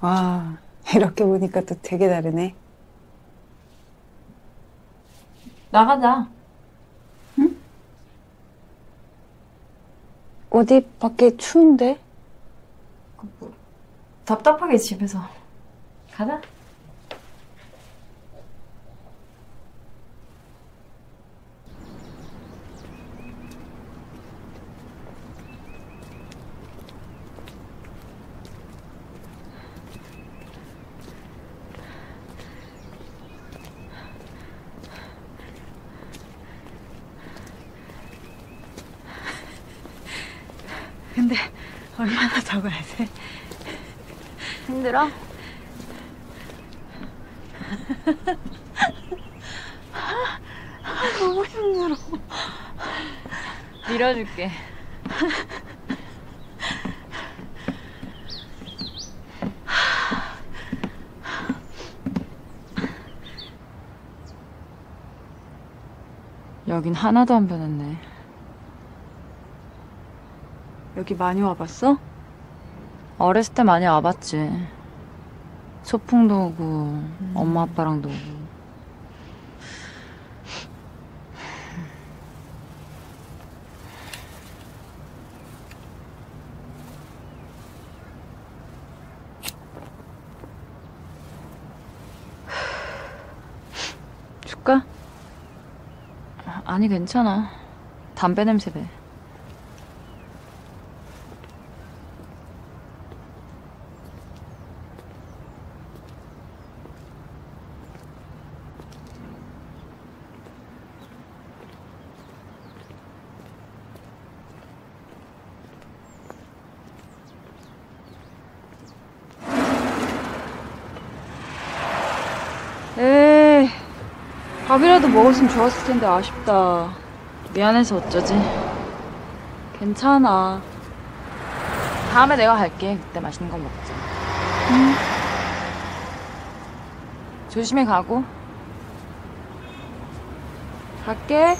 와, 이렇게 보니까 또 되게 다르네. 나가자. 어디 밖에 추운데? 답답하게 집에서. 가자. 근데 얼마나 더 가야 돼? 힘들어? 너무 힘들어. 밀어줄게. 여긴 하나도 안 변했네. 여기 많이 와봤어? 어렸을 때 많이 와봤지. 소풍도 오고, 엄마 아빠랑도 오고. 줄까? 아니, 괜찮아. 담배 냄새 배. 밥이라도 먹었으면 좋았을 텐데 아쉽다. 미안해서 어쩌지. 괜찮아. 다음에 내가 갈게. 그때 맛있는 거 먹자. 응. 조심히 가고. 갈게.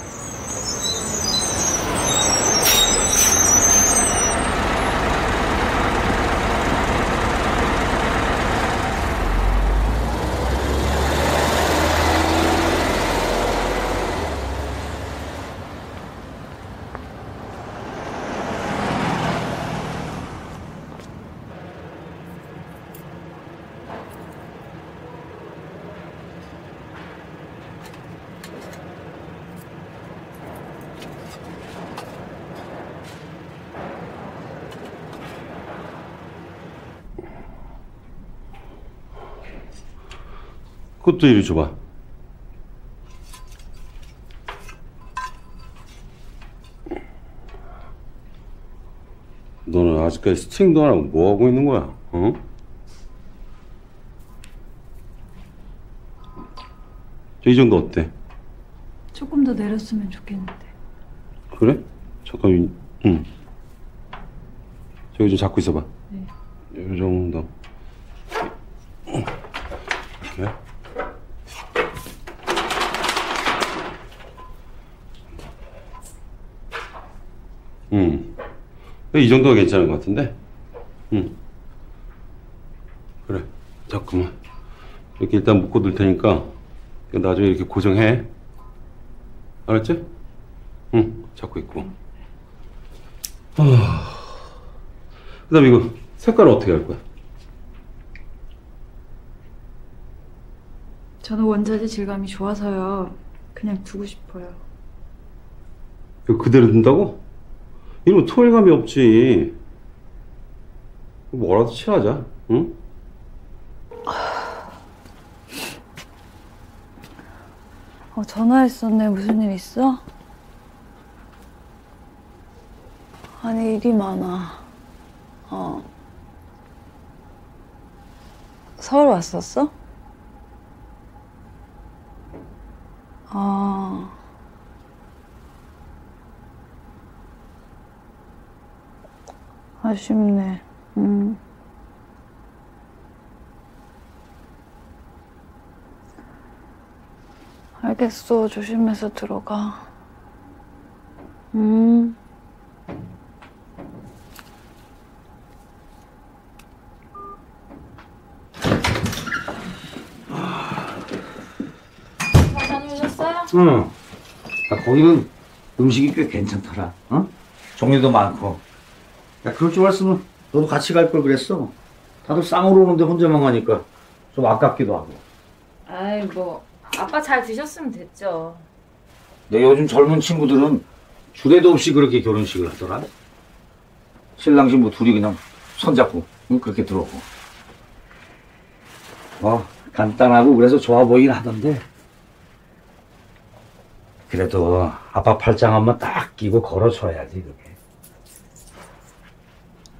그것도 이리 줘봐. 너는 아직까지 스팅도 안 하고 뭐 하고 있는 거야? 어? 저이 정도 어때? 조금 더 내렸으면 좋겠는데. 그래? 잠깐, 이- 응. 저기 좀 잡고 있어봐. 네. 이 정도. 이렇게. 응. 이 정도가 괜찮은 것 같은데? 응. 그래. 잠깐만. 이렇게 일단 묶어 둘 테니까 나중에 이렇게 고정해. 알았지? 응. 잡고 있고. 아. 그 다음에 이거 색깔은 어떻게 할 거야? 저는 원자재 질감이 좋아서요. 그냥 두고 싶어요. 이거 그대로 둔다고? 이러면 통일감이 없지. 뭐라도 칠하자, 응? 어, 전화했었네. 무슨 일 있어? 아니, 일이 많아. 어. 서울 왔었어? 아. 아쉽네. 음. 알겠어. 조심해서 들어가. 음. 다녀오셨어요? 응. 아, 거기는 음식이 꽤 괜찮더라. 어? 종류도 많고. 야, 그럴 줄 알았으면 너도 같이 갈 걸 그랬어. 다들 쌍으로 오는데 혼자만 가니까 좀 아깝기도 하고. 아이 뭐 아빠 잘 드셨으면 됐죠. 내 요즘 젊은 친구들은 주례도 없이 그렇게 결혼식을 하더라. 신랑 신부 둘이 그냥 손잡고 응? 그렇게 들어오고. 뭐 간단하고 그래서 좋아 보이긴 하던데. 그래도 아빠 팔짱 한번 딱 끼고 걸어줘야지 그게.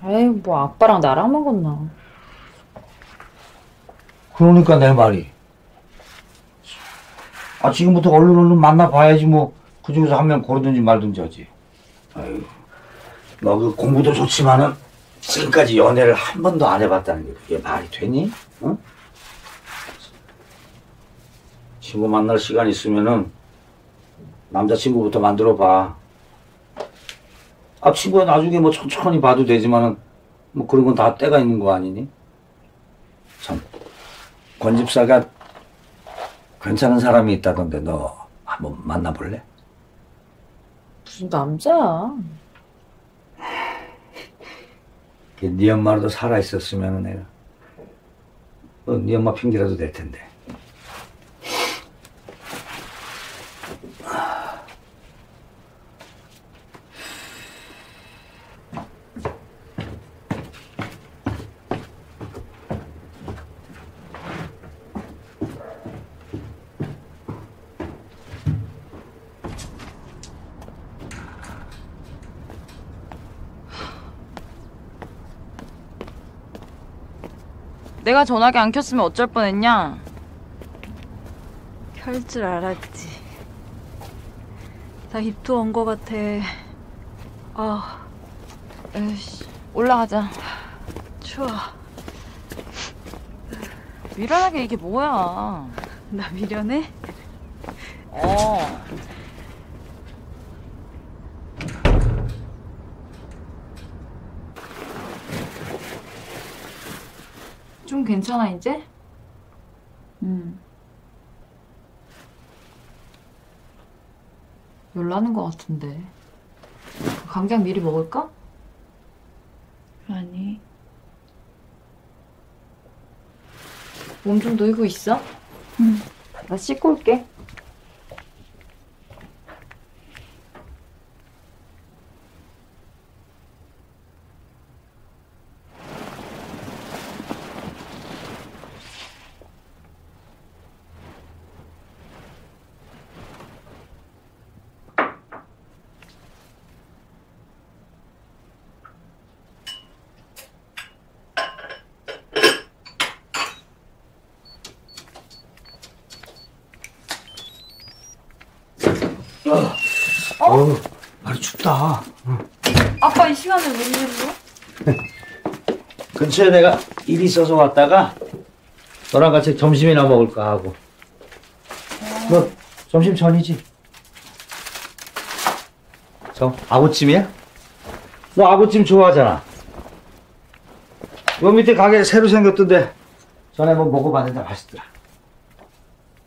에이 뭐 아빠랑 나랑 먹었나. 그러니까 내 말이. 아 지금부터 얼른 얼른 만나봐야지 뭐 그중에서 한 명 고르든지 말든지 하지. 아유, 너그 공부도 좋지만은 지금까지 연애를 한 번도 안 해봤다는 게 그게 말이 되니? 응? 친구 만날 시간 있으면은 남자친구부터 만들어 봐. 아 친구야 나중에 뭐 천천히 봐도 되지만은 뭐 그런 건 다 때가 있는 거 아니니? 참. 권 집사가 괜찮은 사람이 있다던데 너 한번 만나볼래? 무슨 남자야? 걔네 엄마라도 살아 있었으면 내가 어, 네 엄마 핑계라도 될 텐데. 내가 전화기 안 켰으면 어쩔 뻔했냐? 켤 줄 알았지. 나 입도 온 거 같아. 아, 에이씨, 올라가자. 추워. 미련하게 이게 뭐야? 나 미련해? 어. 좀 괜찮아 이제? 응. 열나는 것 같은데. 감기약 미리 먹을까? 아니. 몸좀 놓이고 있어? 응. 나 씻고 올게. 어우, 날이 춥다. 아빠 이 시간에 웬일로? 근처에 내가 일이 있어서 왔다가 너랑 같이 점심이나 먹을까 하고. 너 점심 전이지? 저 아구찜이야? 너 아구찜 좋아하잖아. 요 밑에 가게 새로 생겼던데 전에 한번 먹어봤는데 맛있더라.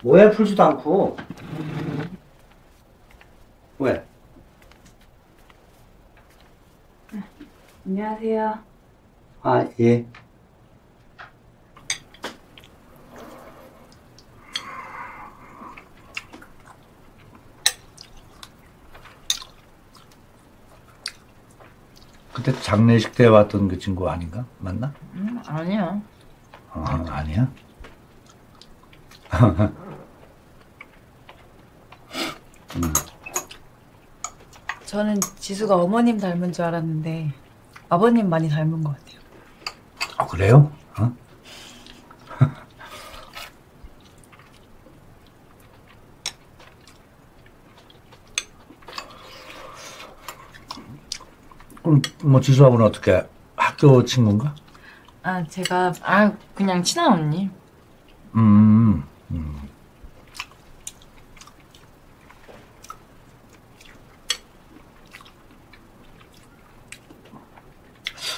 뭐야 풀지도 않고. 왜? 안녕하세요. 아 예. 그때 장례식 때 왔던 그 친구 아닌가? 맞나? 음, 아니야. 어, 아니야? 음. 저는 지수가 어머님 닮은 줄 알았는데 아버님 많이 닮은 것 같아요. 아, 그래요? 어? 그럼 뭐 지수하고는 어떻게 학교 친구인가? 아, 제가 아, 그냥 친한 언니. 음, 음.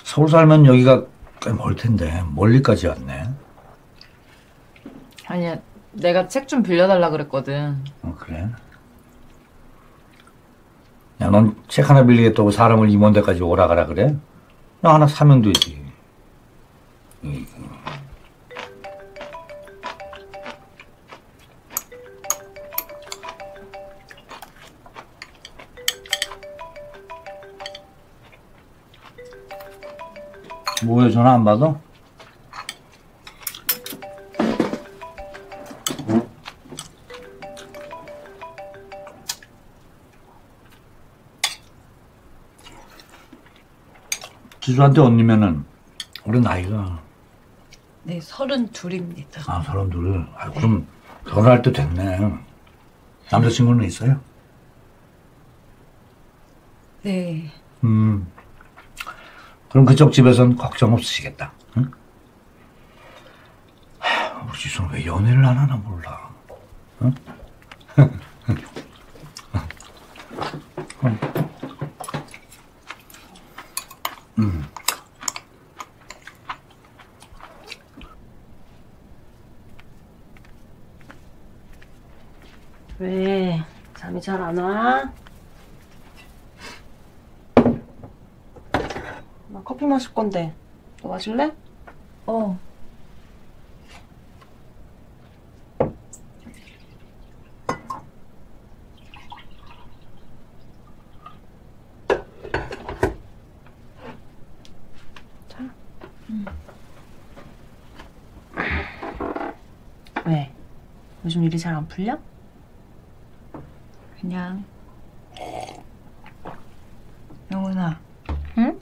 서울 살면 여기가 꽤 멀 텐데 멀리까지 왔네. 아니야, 내가 책 좀 빌려달라 그랬거든. 어, 그래? 야, 넌 책 하나 빌리겠다고 사람을 임원대까지 오라 가라 그래? 나 하나 사면 되지. 이- 뭐야, 전화 안 받아? 지수한테 언니면은 우리 나이가 네, 서른 둘입니다. 아 서른 둘. 아 그럼 결혼할 때 됐네. 남자친구는 있어요? 네. 음. 그럼 그쪽 집에선 걱정 없으시겠다. 응? 하, 우리 지수는 왜 연애를 안 하나 몰라. 응? 음. 왜? 잠이 잘 안 와? 나 커피 마실 건데. 너 마실래? 어. 왜? 요즘 일이 잘 안 풀려? 그냥 영훈아. 응?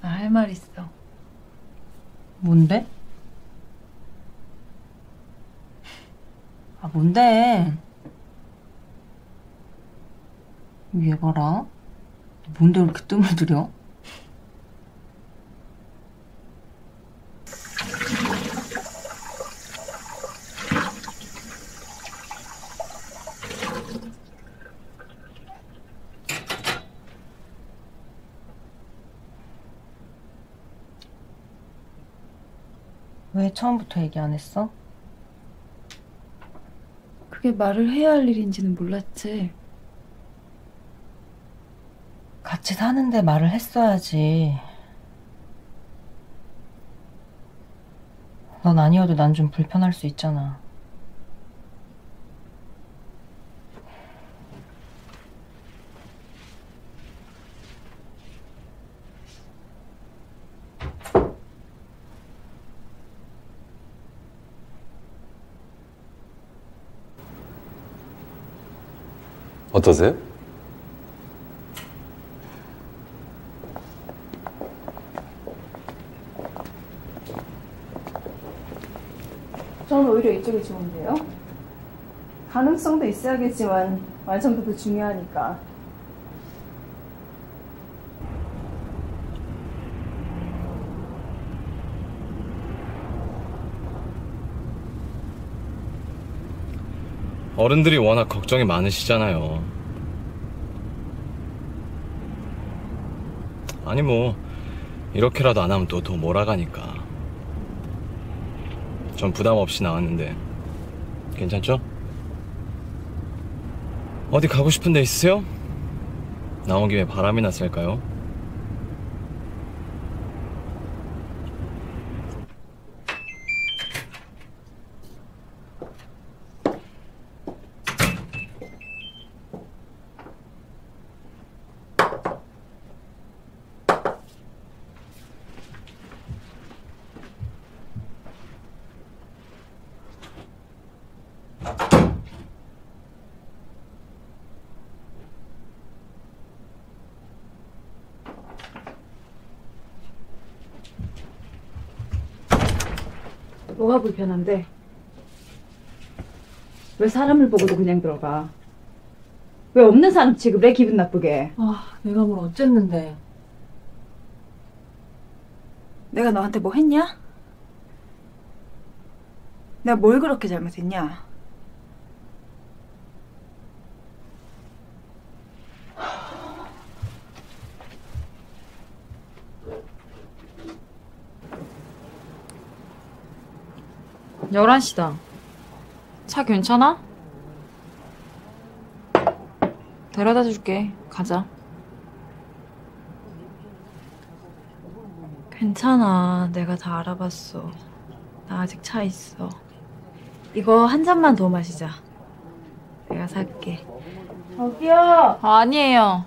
나 할 말 있어. 뭔데? 아, 뭔데? 얘 봐라. 뭔데 그렇게 뜸을 들여? 왜 처음부터 얘기 안 했어? 그게 말을 해야 할 일인지는 몰랐지. 같이 사는데 말을 했어야지. 넌 아니어도 난 좀 불편할 수 있잖아. 어떠세요? 저는 오히려 이쪽이 좋은데요. 가능성도 있어야겠지만 완성도도 중요하니까. 어른들이 워낙 걱정이 많으시잖아요. 아니 뭐 이렇게라도 안 하면 또 더 몰아가니까. 전 부담 없이 나왔는데 괜찮죠? 어디 가고 싶은 데 있으세요? 나온 김에 바람이나 쐴까요? 뭐가 불편한데? 왜 사람을 보고도 그냥 들어가? 왜 없는 사람 취급을 해 기분 나쁘게? 아, 내가 뭘 어쨌는데. 내가 너한테 뭐 했냐? 내가 뭘 그렇게 잘못했냐? 열한 시다. 차 괜찮아? 데려다 줄게. 가자. 괜찮아. 내가 다 알아봤어. 나 아직 차 있어. 이거 한 잔만 더 마시자. 내가 살게. 저기요. 아니에요.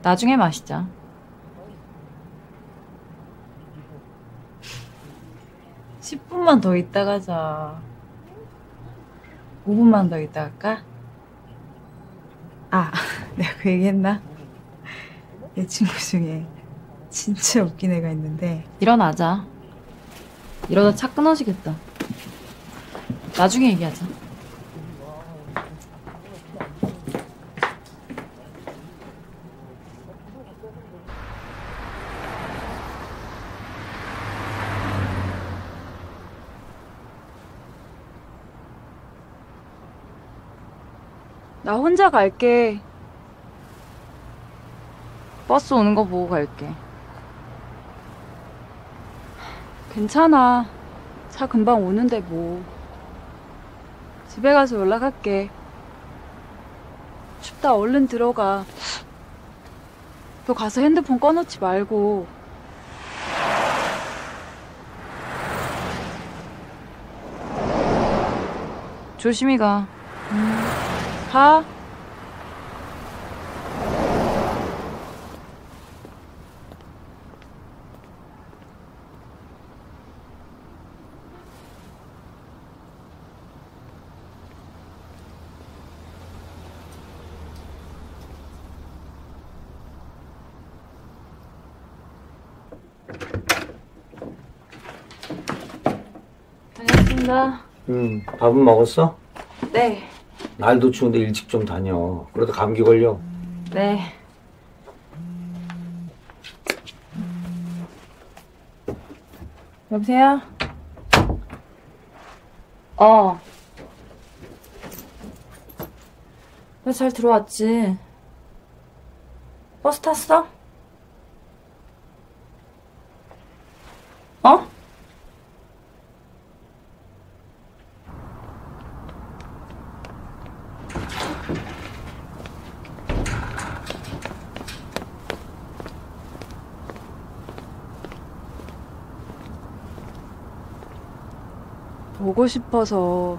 나중에 마시자. 십 분만 더 있다 가자. 5분만 더 있다 갈까? 아, 내가 그 얘기 했나? 내 친구 중에 진짜 웃긴 애가 있는데 일어나자. 이러다 차 끊어지겠다. 나중에 얘기하자. 나 혼자 갈게. 버스 오는 거 보고 갈게. 괜찮아. 차 금방 오는데 뭐. 집에 가서 연락할게. 춥다 얼른 들어가. 너 가서 핸드폰 꺼놓지 말고. 조심히 가. 가. 다음 응, 밥은 먹었어? 네. 날도 추운데 일찍 좀 다녀. 그래도 감기 걸려. 네. 여보세요? 어. 나 잘 들어왔지. 버스 탔어? 어? 보고 싶어서.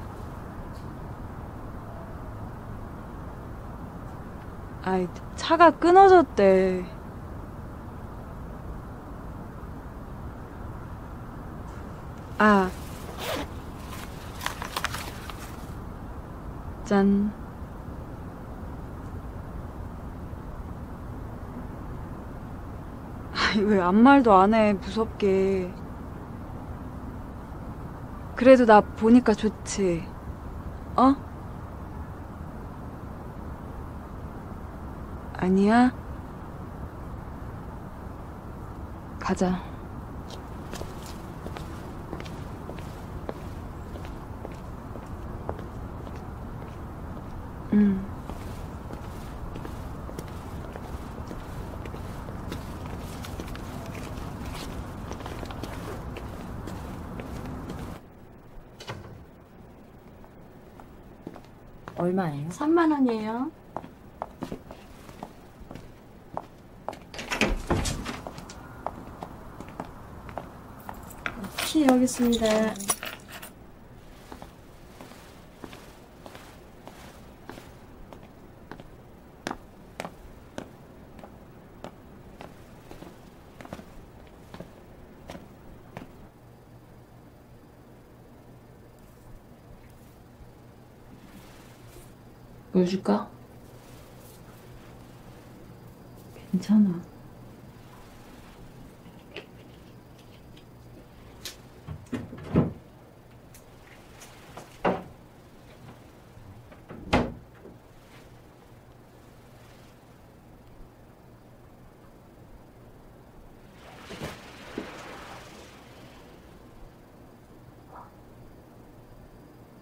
아이, 차가 끊어졌대. 아. 짠. 왜 아무 말도 안 해, 무섭게. 그래도 나 보니까 좋지. 어? 아니야? 가자. 응. 얼마예요? 3만 원이에요. 키 여기 있습니다. 물 줄까? 괜찮아.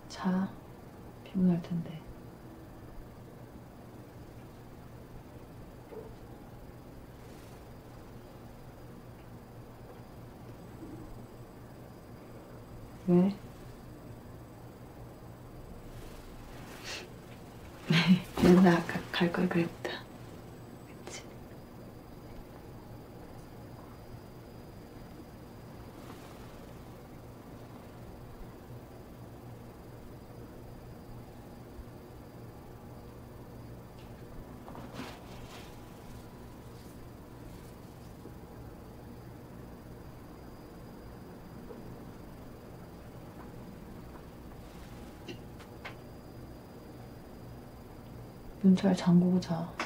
자, 피곤할 텐데. 왜? 아까 갈걸 그랬다. 그치? 눈잘 잠그고 자.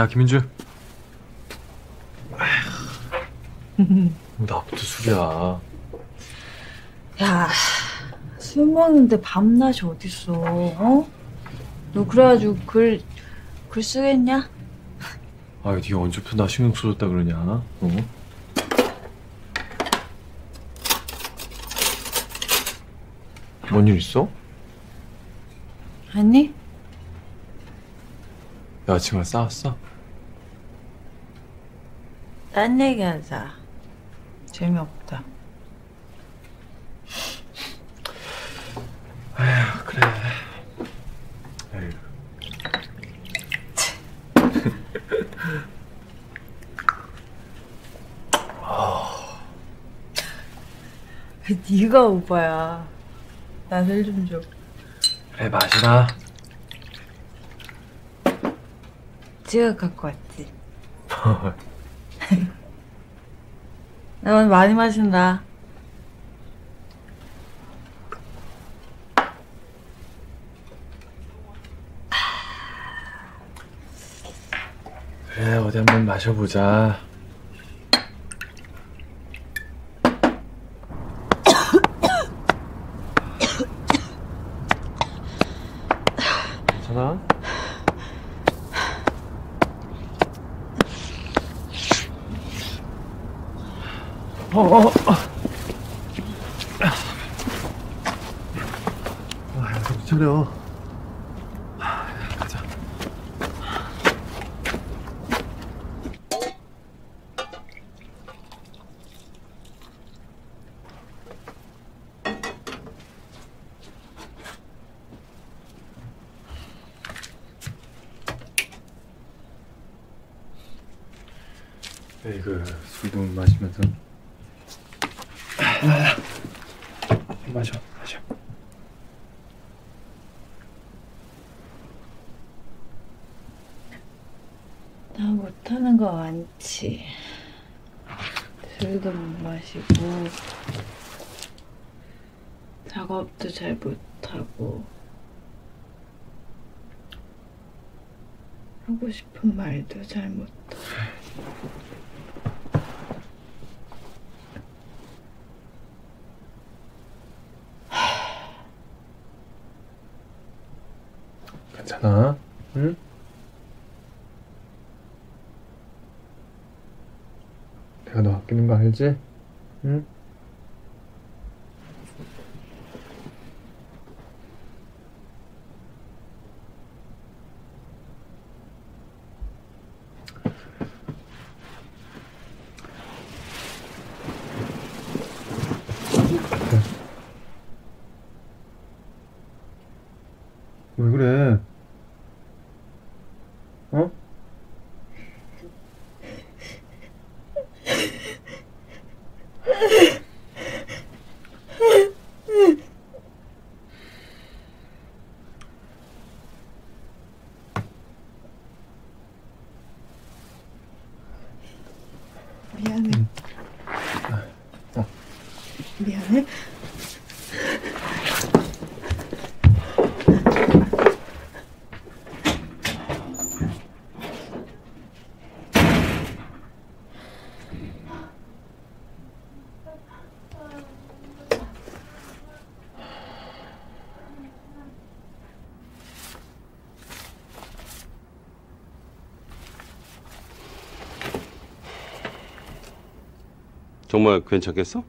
야 김민주 뭐 나부터 술이야 야, 술 먹는데 밤낮이 어딨어, 어? 너 그래가지고 글, 글 쓰겠냐? 아 네가 언제부터 나 신경 써줬다 그러냐 어? 뭔 일 있어? 아니? 여자친구랑 싸웠어? 딴 얘기하자. 재미없다. 아휴 그래. 에휴. 네가 오빠야. 나를 좀 줘. 그래 마시라. 지가 갖고 왔지. 나 오늘 많이 마신다. 그래 어디 한번 마셔보자. 괜찮아? 어, 어, 어. 아, 정신 차려. 가자. 에이그 술도 못 마시면서 마셔 마셔 나 못하는 거 많지. 술도 못 마시고, 작업도 잘 못하고, 하고 싶은 말도 잘 못하고. 괜찮아 응? 내가 너 아끼는 거 알지? 응? 왜 그래? 어? 미안해. 미안해. 정말 괜찮겠어?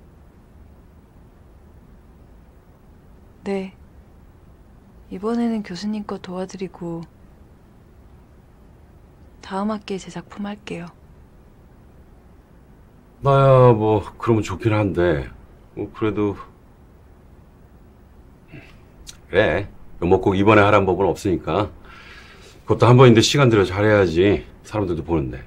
네. 이번에는 교수님 거 도와드리고 다음 학기에 제 작품 할게요. 나야 뭐 그러면 좋긴 한데 뭐 그래도 그래 뭐 꼭 이번에 하란 법은 없으니까 그것도 한 번인데 시간 들여 잘해야지 사람들도 보는데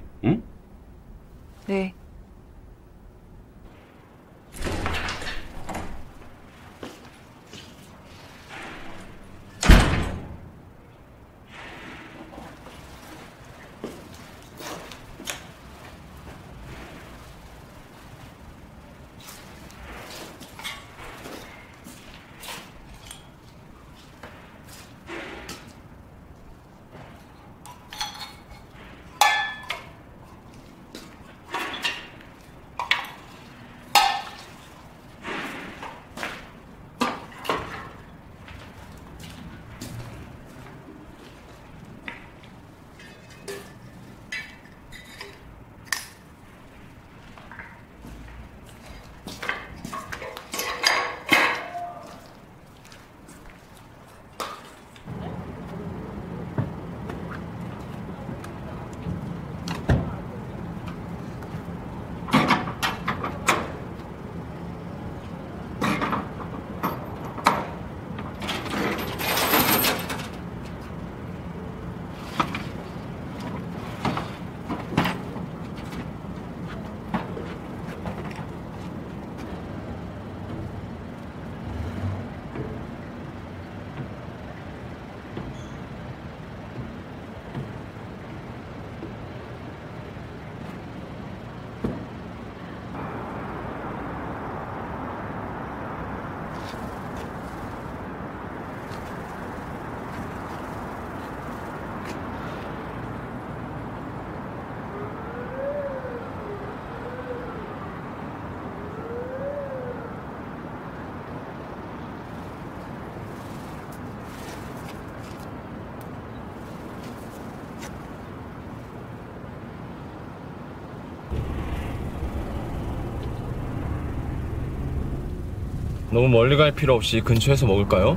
너무 멀리 갈 필요 없이 근처에서 먹을까요?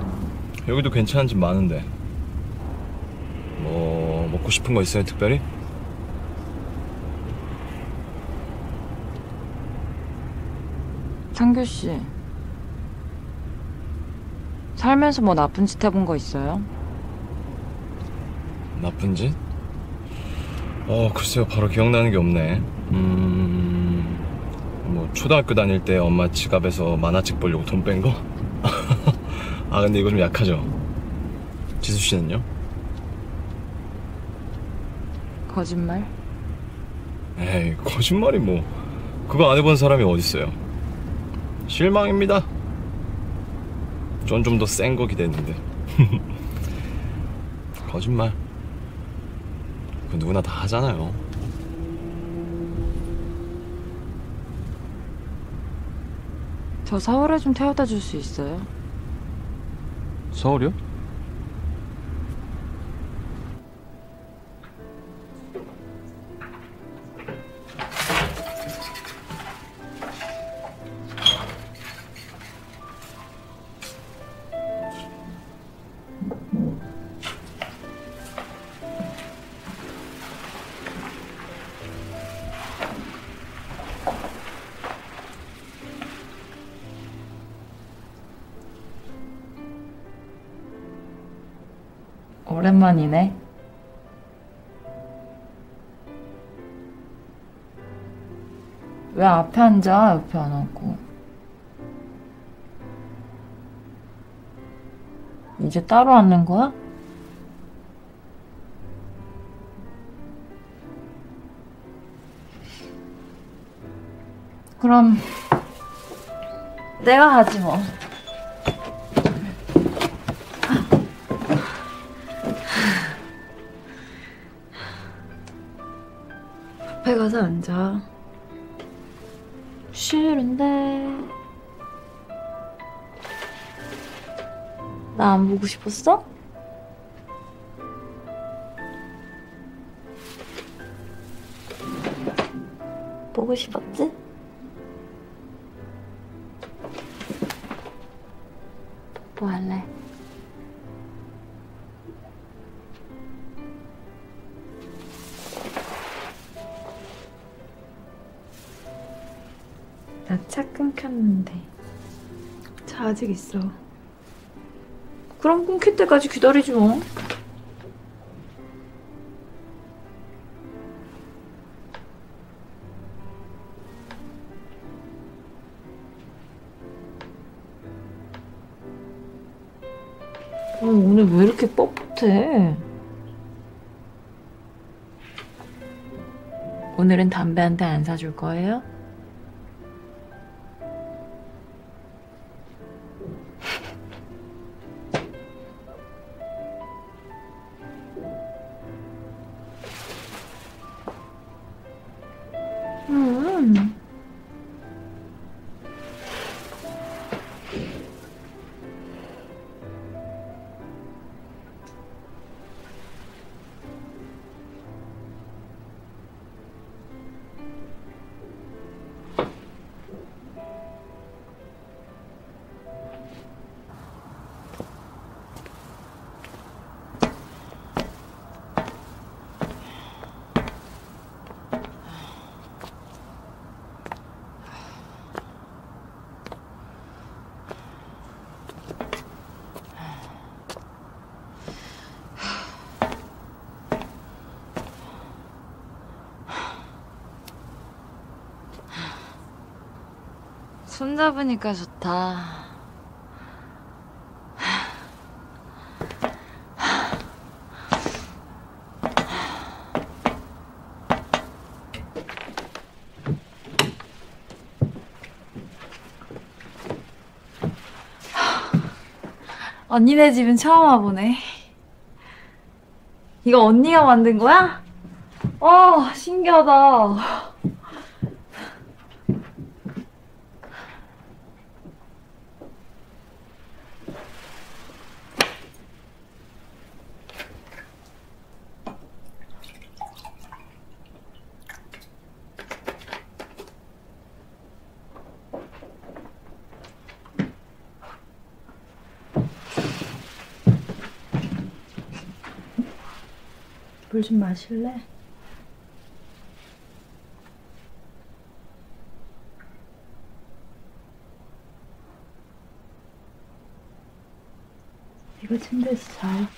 여기도 괜찮은 집 많은데. 뭐 먹고 싶은 거 있어요, 특별히? 창규 씨. 살면서 뭐 나쁜 짓 해본 거 있어요? 나쁜 짓? 어, 글쎄요, 바로 기억나는 게 없네. 음, 뭐, 초등학교 다닐 때 엄마 지갑에서 만화책 보려고 돈 뺀 거? 아, 근데 이거 좀 약하죠? 지수 씨는요? 거짓말? 에이, 거짓말이 뭐. 그거 안 해본 사람이 어딨어요. 실망입니다. 전 좀 더 센 거 기대했는데. 거짓말. 그 누구나 다 하잖아요. 저 서울에 좀 태워다 줄 수 있어요? 서울이요? 오랜만이네. 왜 앞에 앉아? 옆에 안 앉고. 이제 따로 앉는 거야? 그럼 내가 하지 뭐. 가서 앉아. 싫은데. 나 안 보고 싶었어? 보고 싶었지? 있어. 그럼 끊길 때까지 기다리지 뭐. 어, 오늘 왜 이렇게 뻣뻣해? 오늘은 담배 한 대 안 사줄 거예요? 손잡으니까 좋다. 언니네 집은 처음 와보네. 이거 언니가 만든 거야? 어, 신기하다. 좀 마실래? 이거 침대에서 자.